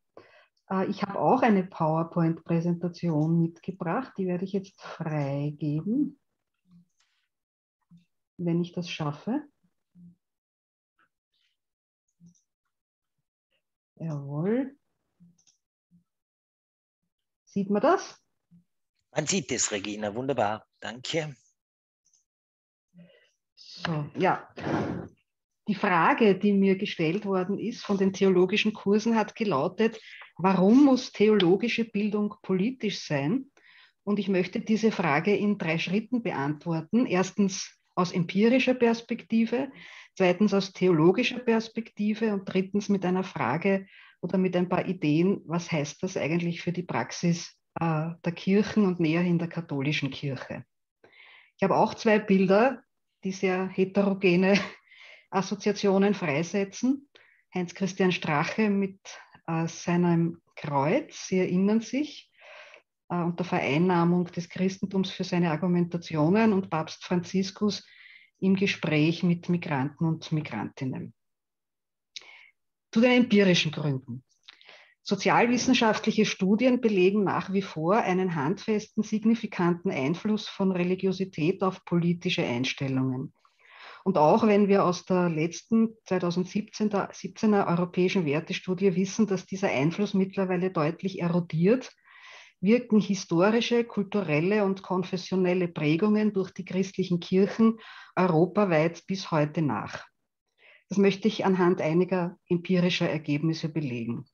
Äh, ich habe auch eine PowerPoint-Präsentation mitgebracht. Die werde ich jetzt freigeben, wenn ich das schaffe. Jawohl. Sieht man das? Man sieht es, Regina. Wunderbar. Danke. So, ja. Die Frage, die mir gestellt worden ist von den theologischen Kursen, hat gelautet, warum muss theologische Bildung politisch sein? Und ich möchte diese Frage in drei Schritten beantworten. Erstens aus empirischer Perspektive, zweitens aus theologischer Perspektive und drittens mit einer Frage oder mit ein paar Ideen, was heißt das eigentlich für die Praxis äh, der Kirchen und näher in der katholischen Kirche. Ich habe auch zwei Bilder, die sehr heterogene Assoziationen freisetzen. Heinz-Christian Strache mit äh, seinem Kreuz, Sie erinnern sich, äh, unter Vereinnahmung des Christentums für seine Argumentationen und Papst Franziskus im Gespräch mit Migranten und Migrantinnen. Zu den empirischen Gründen. Sozialwissenschaftliche Studien belegen nach wie vor einen handfesten, signifikanten Einfluss von Religiosität auf politische Einstellungen. Und auch wenn wir aus der letzten 2017er 17er europäischen Wertestudie wissen, dass dieser Einfluss mittlerweile deutlich erodiert, wirken historische, kulturelle und konfessionelle Prägungen durch die christlichen Kirchen europaweit bis heute nach. Das möchte ich anhand einiger empirischer Ergebnisse belegen.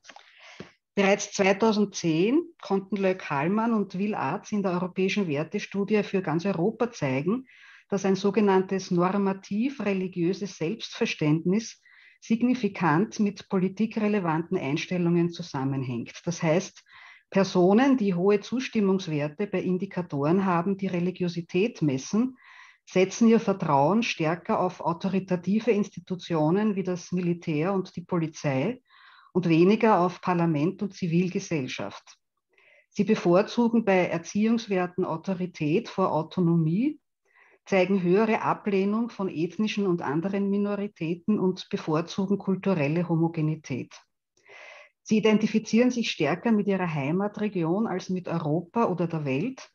Bereits 2010 konnten Löck Hallmann und Will Arz in der europäischen Wertestudie für ganz Europa zeigen, dass ein sogenanntes normativ religiöses Selbstverständnis signifikant mit politikrelevanten Einstellungen zusammenhängt. Das heißt, Personen, die hohe Zustimmungswerte bei Indikatoren haben, die Religiosität messen, setzen ihr Vertrauen stärker auf autoritative Institutionen wie das Militär und die Polizei und weniger auf Parlament und Zivilgesellschaft. Sie bevorzugen bei Erziehungswerten Autorität vor Autonomie, zeigen höhere Ablehnung von ethnischen und anderen Minoritäten und bevorzugen kulturelle Homogenität. Sie identifizieren sich stärker mit ihrer Heimatregion als mit Europa oder der Welt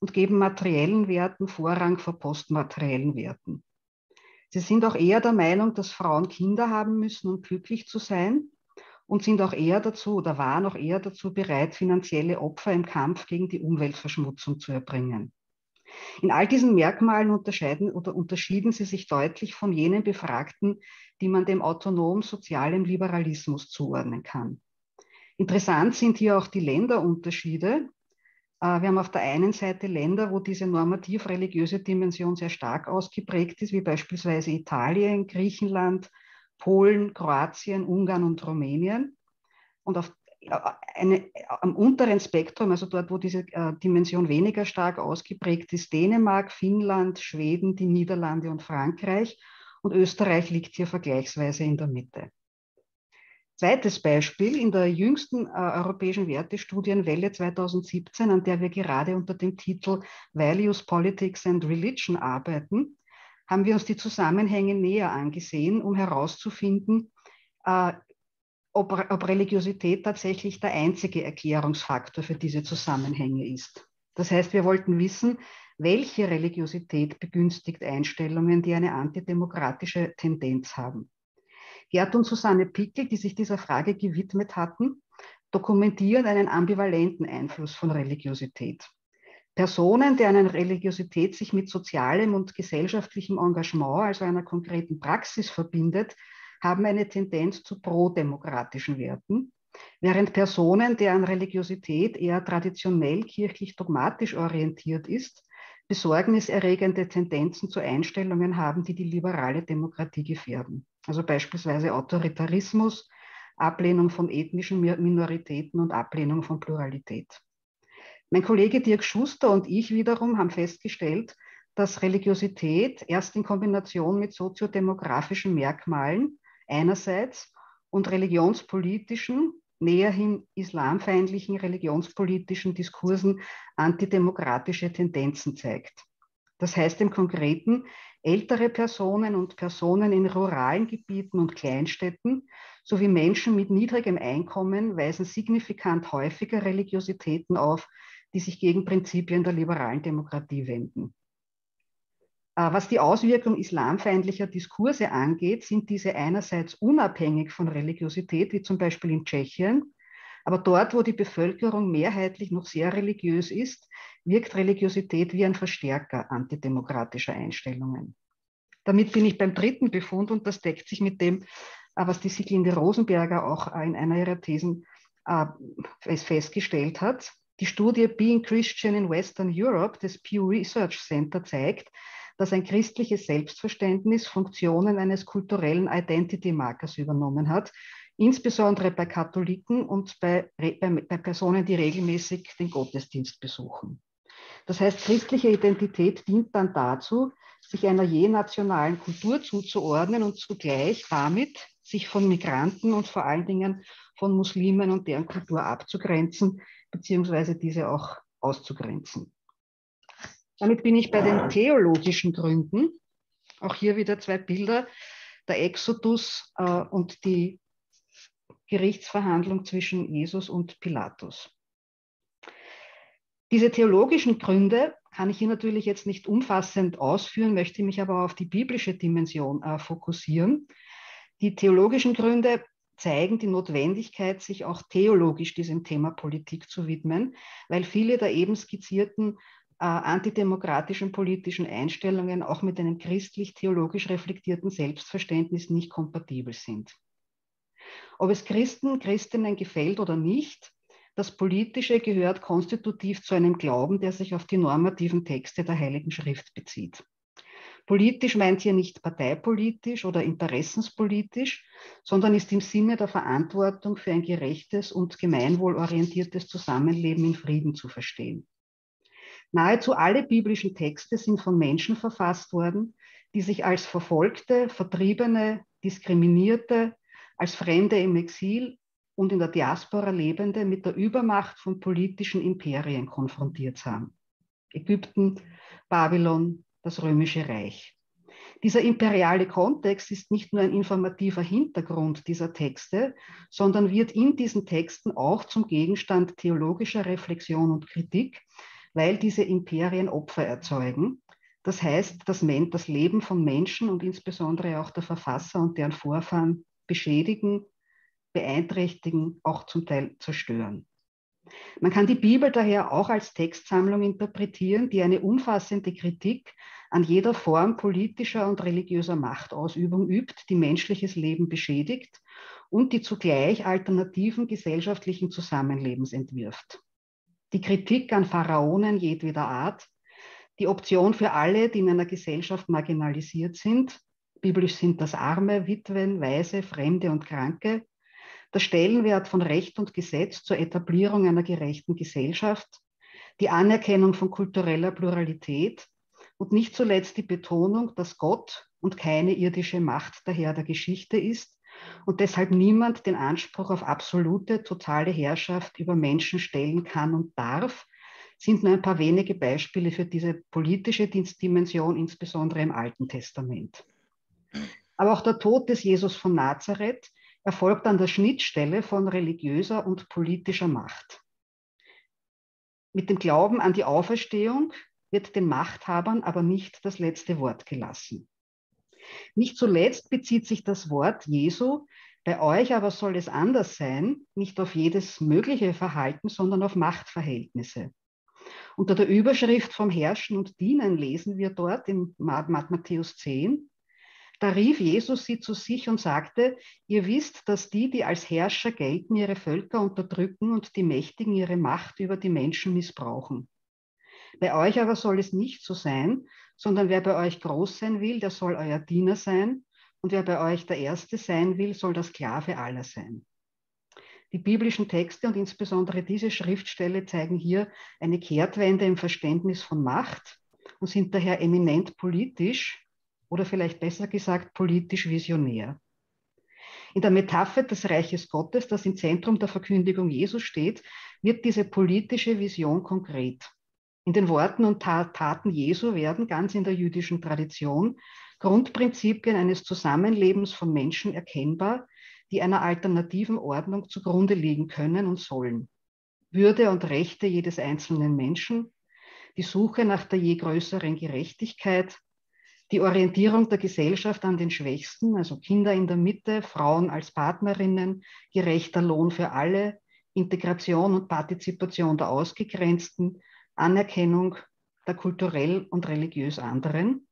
und geben materiellen Werten Vorrang vor postmateriellen Werten. Sie sind auch eher der Meinung, dass Frauen Kinder haben müssen, um glücklich zu sein und sind auch eher dazu oder waren auch eher dazu bereit, finanzielle Opfer im Kampf gegen die Umweltverschmutzung zu erbringen. In all diesen Merkmalen unterscheiden oder unterschieden sie sich deutlich von jenen Befragten, die man dem autonom sozialen Liberalismus zuordnen kann. Interessant sind hier auch die Länderunterschiede. Äh, wir haben auf der einen Seite Länder, wo diese normativ-religiöse Dimension sehr stark ausgeprägt ist, wie beispielsweise Italien, Griechenland, Polen, Kroatien, Ungarn und Rumänien. Und auf eine, am unteren Spektrum, also dort, wo diese äh, Dimension weniger stark ausgeprägt ist, Dänemark, Finnland, Schweden, die Niederlande und Frankreich. Und Österreich liegt hier vergleichsweise in der Mitte. Zweites Beispiel, in der jüngsten äh, europäischen Wertestudienwelle 2017, an der wir gerade unter dem Titel Values, Politics and Religion arbeiten, haben wir uns die Zusammenhänge näher angesehen, um herauszufinden, äh, ob, ob Religiosität tatsächlich der einzige Erklärungsfaktor für diese Zusammenhänge ist. Das heißt, wir wollten wissen, welche Religiosität begünstigt Einstellungen, die eine antidemokratische Tendenz haben. Gerd und Susanne Pickel, die sich dieser Frage gewidmet hatten, dokumentieren einen ambivalenten Einfluss von Religiosität. Personen, deren Religiosität sich mit sozialem und gesellschaftlichem Engagement, also einer konkreten Praxis verbindet, haben eine Tendenz zu prodemokratischen Werten, während Personen, deren Religiosität eher traditionell kirchlich dogmatisch orientiert ist, besorgniserregende Tendenzen zu Einstellungen haben, die die liberale Demokratie gefährden. Also beispielsweise Autoritarismus, Ablehnung von ethnischen Minoritäten und Ablehnung von Pluralität. Mein Kollege Dirk Schuster und ich wiederum haben festgestellt, dass Religiosität erst in Kombination mit soziodemografischen Merkmalen einerseits und religionspolitischen, näherhin islamfeindlichen religionspolitischen Diskursen antidemokratische Tendenzen zeigt. Das heißt im Konkreten, ältere Personen und Personen in ruralen Gebieten und Kleinstädten sowie Menschen mit niedrigem Einkommen weisen signifikant häufiger Religiositäten auf, die sich gegen Prinzipien der liberalen Demokratie wenden. Äh, was die Auswirkung islamfeindlicher Diskurse angeht, sind diese einerseits unabhängig von Religiosität, wie zum Beispiel in Tschechien. Aber dort, wo die Bevölkerung mehrheitlich noch sehr religiös ist, wirkt Religiosität wie ein Verstärker antidemokratischer Einstellungen. Damit bin ich beim dritten Befund und das deckt sich mit dem, äh, was die Siglinde Rosenberger auch in einer ihrer Thesen äh, festgestellt hat. Die Studie Being Christian in Western Europe des Pew Research Center zeigt, dass ein christliches Selbstverständnis Funktionen eines kulturellen Identity-Markers übernommen hat, insbesondere bei Katholiken und bei, bei, bei Personen, die regelmäßig den Gottesdienst besuchen. Das heißt, christliche Identität dient dann dazu, sich einer je nationalen Kultur zuzuordnen und zugleich damit sich von Migranten und vor allen Dingen von Muslimen und deren Kultur abzugrenzen, beziehungsweise diese auch auszugrenzen. Damit bin ich bei den theologischen Gründen. Auch hier wieder zwei Bilder. Der Exodus äh, und die Gerichtsverhandlung zwischen Jesus und Pilatus. Diese theologischen Gründe kann ich hier natürlich jetzt nicht umfassend ausführen, möchte mich aber auf die biblische Dimension äh, fokussieren. Die theologischen Gründe zeigen die Notwendigkeit, sich auch theologisch diesem Thema Politik zu widmen, weil viele der eben skizzierten äh, antidemokratischen politischen Einstellungen auch mit einem christlich-theologisch reflektierten Selbstverständnis nicht kompatibel sind. Ob es Christen, Christinnen gefällt oder nicht, das Politische gehört konstitutiv zu einem Glauben, der sich auf die normativen Texte der Heiligen Schrift bezieht. Politisch meint hier nicht parteipolitisch oder interessenspolitisch, sondern ist im Sinne der Verantwortung für ein gerechtes und gemeinwohlorientiertes Zusammenleben in Frieden zu verstehen. Nahezu alle biblischen Texte sind von Menschen verfasst worden, die sich als Verfolgte, Vertriebene, Diskriminierte, als Fremde im Exil und in der Diaspora Lebende mit der Übermacht von politischen Imperien konfrontiert haben. Ägypten, Babylon, das Römische Reich. Dieser imperiale Kontext ist nicht nur ein informativer Hintergrund dieser Texte, sondern wird in diesen Texten auch zum Gegenstand theologischer Reflexion und Kritik, weil diese Imperien Opfer erzeugen. Das heißt, das Leben von Menschen und insbesondere auch der Verfasser und deren Vorfahren beschädigen, beeinträchtigen, auch zum Teil zerstören. Man kann die Bibel daher auch als Textsammlung interpretieren, die eine umfassende Kritik an jeder Form politischer und religiöser Machtausübung übt, die menschliches Leben beschädigt und die zugleich alternativen gesellschaftlichen Zusammenlebens entwirft. Die Kritik an Pharaonen jedweder Art, die Option für alle, die in einer Gesellschaft marginalisiert sind, biblisch sind das Arme, Witwen, Weise, Fremde und Kranke, der Stellenwert von Recht und Gesetz zur Etablierung einer gerechten Gesellschaft, die Anerkennung von kultureller Pluralität. Und nicht zuletzt die Betonung, dass Gott und keine irdische Macht der Herr der Geschichte ist und deshalb niemand den Anspruch auf absolute, totale Herrschaft über Menschen stellen kann und darf, sind nur ein paar wenige Beispiele für diese politische Dienstdimension, insbesondere im Alten Testament. Aber auch der Tod des Jesus von Nazareth erfolgt an der Schnittstelle von religiöser und politischer Macht. Mit dem Glauben an die Auferstehung wird den Machthabern aber nicht das letzte Wort gelassen. Nicht zuletzt bezieht sich das Wort Jesu, bei euch aber soll es anders sein, nicht auf jedes mögliche Verhalten, sondern auf Machtverhältnisse. Unter der Überschrift vom Herrschen und Dienen lesen wir dort in Matthäus 10, da rief Jesus sie zu sich und sagte, ihr wisst, dass die, die als Herrscher gelten, ihre Völker unterdrücken und die Mächtigen ihre Macht über die Menschen missbrauchen. Bei euch aber soll es nicht so sein, sondern wer bei euch groß sein will, der soll euer Diener sein, und wer bei euch der Erste sein will, soll der Sklave aller sein. Die biblischen Texte und insbesondere diese Schriftstelle zeigen hier eine Kehrtwende im Verständnis von Macht und sind daher eminent politisch, oder vielleicht besser gesagt politisch visionär. In der Metapher des Reiches Gottes, das im Zentrum der Verkündigung Jesu steht, wird diese politische Vision konkret. In den Worten und Taten Jesu werden ganz in der jüdischen Tradition Grundprinzipien eines Zusammenlebens von Menschen erkennbar, die einer alternativen Ordnung zugrunde liegen können und sollen. Würde und Rechte jedes einzelnen Menschen, die Suche nach der je größeren Gerechtigkeit, die Orientierung der Gesellschaft an den Schwächsten, also Kinder in der Mitte, Frauen als Partnerinnen, gerechter Lohn für alle, Integration und Partizipation der Ausgegrenzten, Anerkennung der kulturell und religiös anderen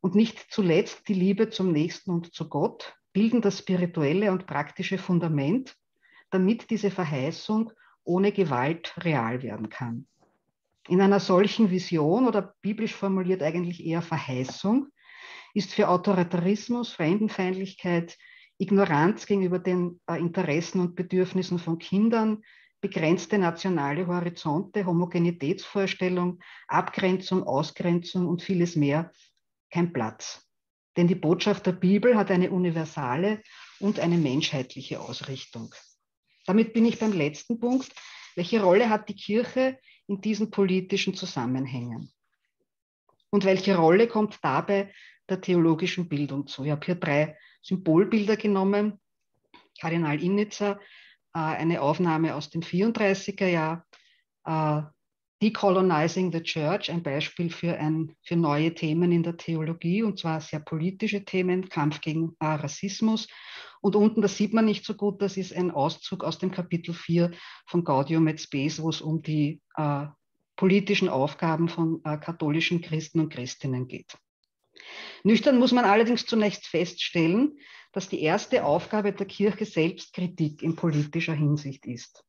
und nicht zuletzt die Liebe zum Nächsten und zu Gott bilden das spirituelle und praktische Fundament, damit diese Verheißung ohne Gewalt real werden kann. In einer solchen Vision oder biblisch formuliert eigentlich eher Verheißung ist für Autoritarismus, Fremdenfeindlichkeit, Ignoranz gegenüber den äh, Interessen und Bedürfnissen von Kindern, begrenzte nationale Horizonte, Homogenitätsvorstellung, Abgrenzung, Ausgrenzung und vieles mehr kein Platz. Denn die Botschaft der Bibel hat eine universale und eine menschheitliche Ausrichtung. Damit bin ich beim letzten Punkt. Welche Rolle hat die Kirche in diesen politischen Zusammenhängen? Und welche Rolle kommt dabei der theologischen Bildung zu. Ich habe hier drei Symbolbilder genommen. Kardinal Innitzer, äh, eine Aufnahme aus dem 34er Jahr, äh, Decolonizing the Church, ein Beispiel für, ein, für neue Themen in der Theologie, und zwar sehr politische Themen, Kampf gegen äh, Rassismus. Und unten, das sieht man nicht so gut, das ist ein Auszug aus dem Kapitel 4 von Gaudium et Spes, wo es um die äh, politischen Aufgaben von äh, katholischen Christen und Christinnen geht. Nüchtern muss man allerdings zunächst feststellen, dass die erste Aufgabe der Kirche Selbstkritik in politischer Hinsicht ist.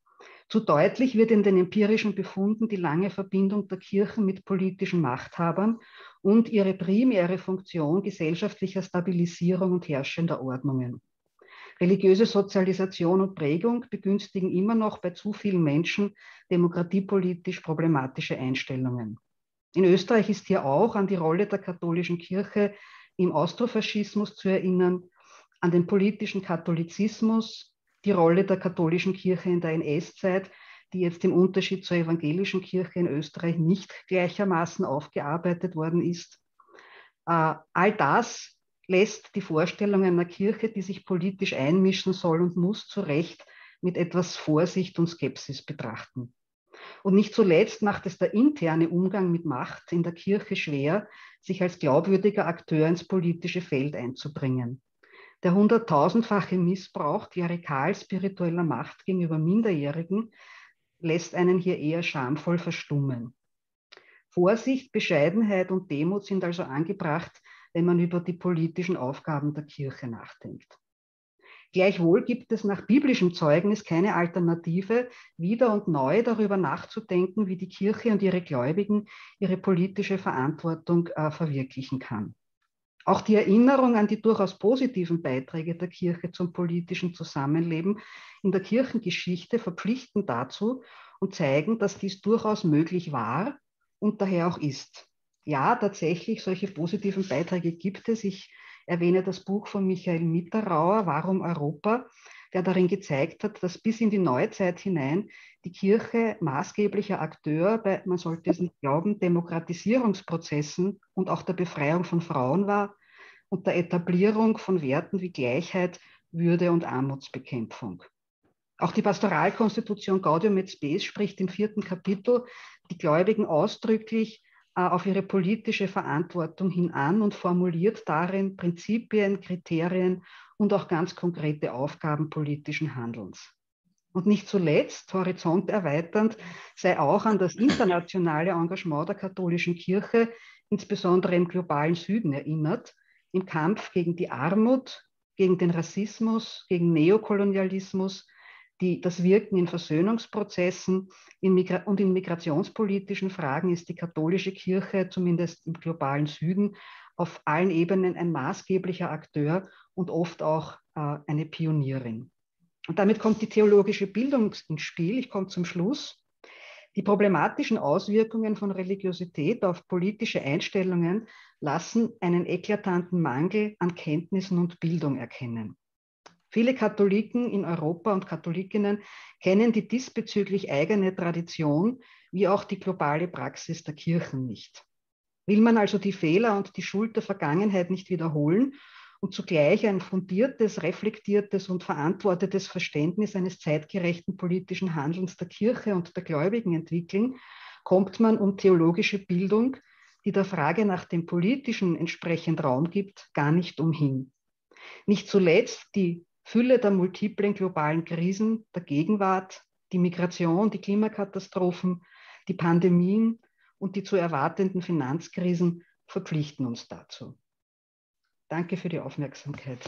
Zu deutlich wird in den empirischen Befunden die lange Verbindung der Kirchen mit politischen Machthabern und ihre primäre Funktion gesellschaftlicher Stabilisierung und herrschender Ordnungen. Religiöse Sozialisation und Prägung begünstigen immer noch bei zu vielen Menschen demokratiepolitisch problematische Einstellungen. In Österreich ist hier auch an die Rolle der katholischen Kirche im Austrofaschismus zu erinnern, an den politischen Katholizismus, die Rolle der katholischen Kirche in der NS-Zeit, die jetzt im Unterschied zur evangelischen Kirche in Österreich nicht gleichermaßen aufgearbeitet worden ist. Äh, all das lässt die Vorstellung einer Kirche, die sich politisch einmischen soll und muss, zu Recht mit etwas Vorsicht und Skepsis betrachten. Und nicht zuletzt macht es der interne Umgang mit Macht in der Kirche schwer, sich als glaubwürdiger Akteur ins politische Feld einzubringen. Der hunderttausendfache Missbrauch klerikal spiritueller Macht gegenüber Minderjährigen lässt einen hier eher schamvoll verstummen. Vorsicht, Bescheidenheit und Demut sind also angebracht, wenn man über die politischen Aufgaben der Kirche nachdenkt. Gleichwohl gibt es nach biblischem Zeugnis keine Alternative, wieder und neu darüber nachzudenken, wie die Kirche und ihre Gläubigen ihre politische Verantwortung äh, verwirklichen kann. Auch die Erinnerung an die durchaus positiven Beiträge der Kirche zum politischen Zusammenleben in der Kirchengeschichte verpflichten dazu und zeigen, dass dies durchaus möglich war und daher auch ist. Ja, tatsächlich, solche positiven Beiträge gibt es. Ich erwähne das Buch von Michael Mitterauer, Warum Europa, der darin gezeigt hat, dass bis in die Neuzeit hinein die Kirche maßgeblicher Akteur bei, man sollte es nicht glauben, Demokratisierungsprozessen und auch der Befreiung von Frauen war und der Etablierung von Werten wie Gleichheit, Würde und Armutsbekämpfung. Auch die Pastoralkonstitution Gaudium et Spes spricht im vierten Kapitel die Gläubigen ausdrücklich auf ihre politische Verantwortung hin an und formuliert darin Prinzipien, Kriterien und auch ganz konkrete Aufgaben politischen Handelns. Und nicht zuletzt, horizont erweiternd, sei auch an das internationale Engagement der katholischen Kirche, insbesondere im globalen Süden, erinnert, im Kampf gegen die Armut, gegen den Rassismus, gegen Neokolonialismus, die, das Wirken in Versöhnungsprozessen in und in migrationspolitischen Fragen ist die katholische Kirche, zumindest im globalen Süden, auf allen Ebenen ein maßgeblicher Akteur und oft auch äh, eine Pionierin. Und damit kommt die theologische Bildung ins Spiel. Ich komme zum Schluss. Die problematischen Auswirkungen von Religiosität auf politische Einstellungen lassen einen eklatanten Mangel an Kenntnissen und Bildung erkennen. Viele Katholiken in Europa und Katholikinnen kennen die diesbezüglich eigene Tradition wie auch die globale Praxis der Kirchen nicht. Will man also die Fehler und die Schuld der Vergangenheit nicht wiederholen und zugleich ein fundiertes, reflektiertes und verantwortetes Verständnis eines zeitgerechten politischen Handelns der Kirche und der Gläubigen entwickeln, kommt man um theologische Bildung, die der Frage nach dem Politischen entsprechend Raum gibt, gar nicht umhin. Nicht zuletzt die Fülle der multiplen globalen Krisen der Gegenwart, die Migration, die Klimakatastrophen, die Pandemien und die zu erwartenden Finanzkrisen verpflichten uns dazu. Danke für die Aufmerksamkeit.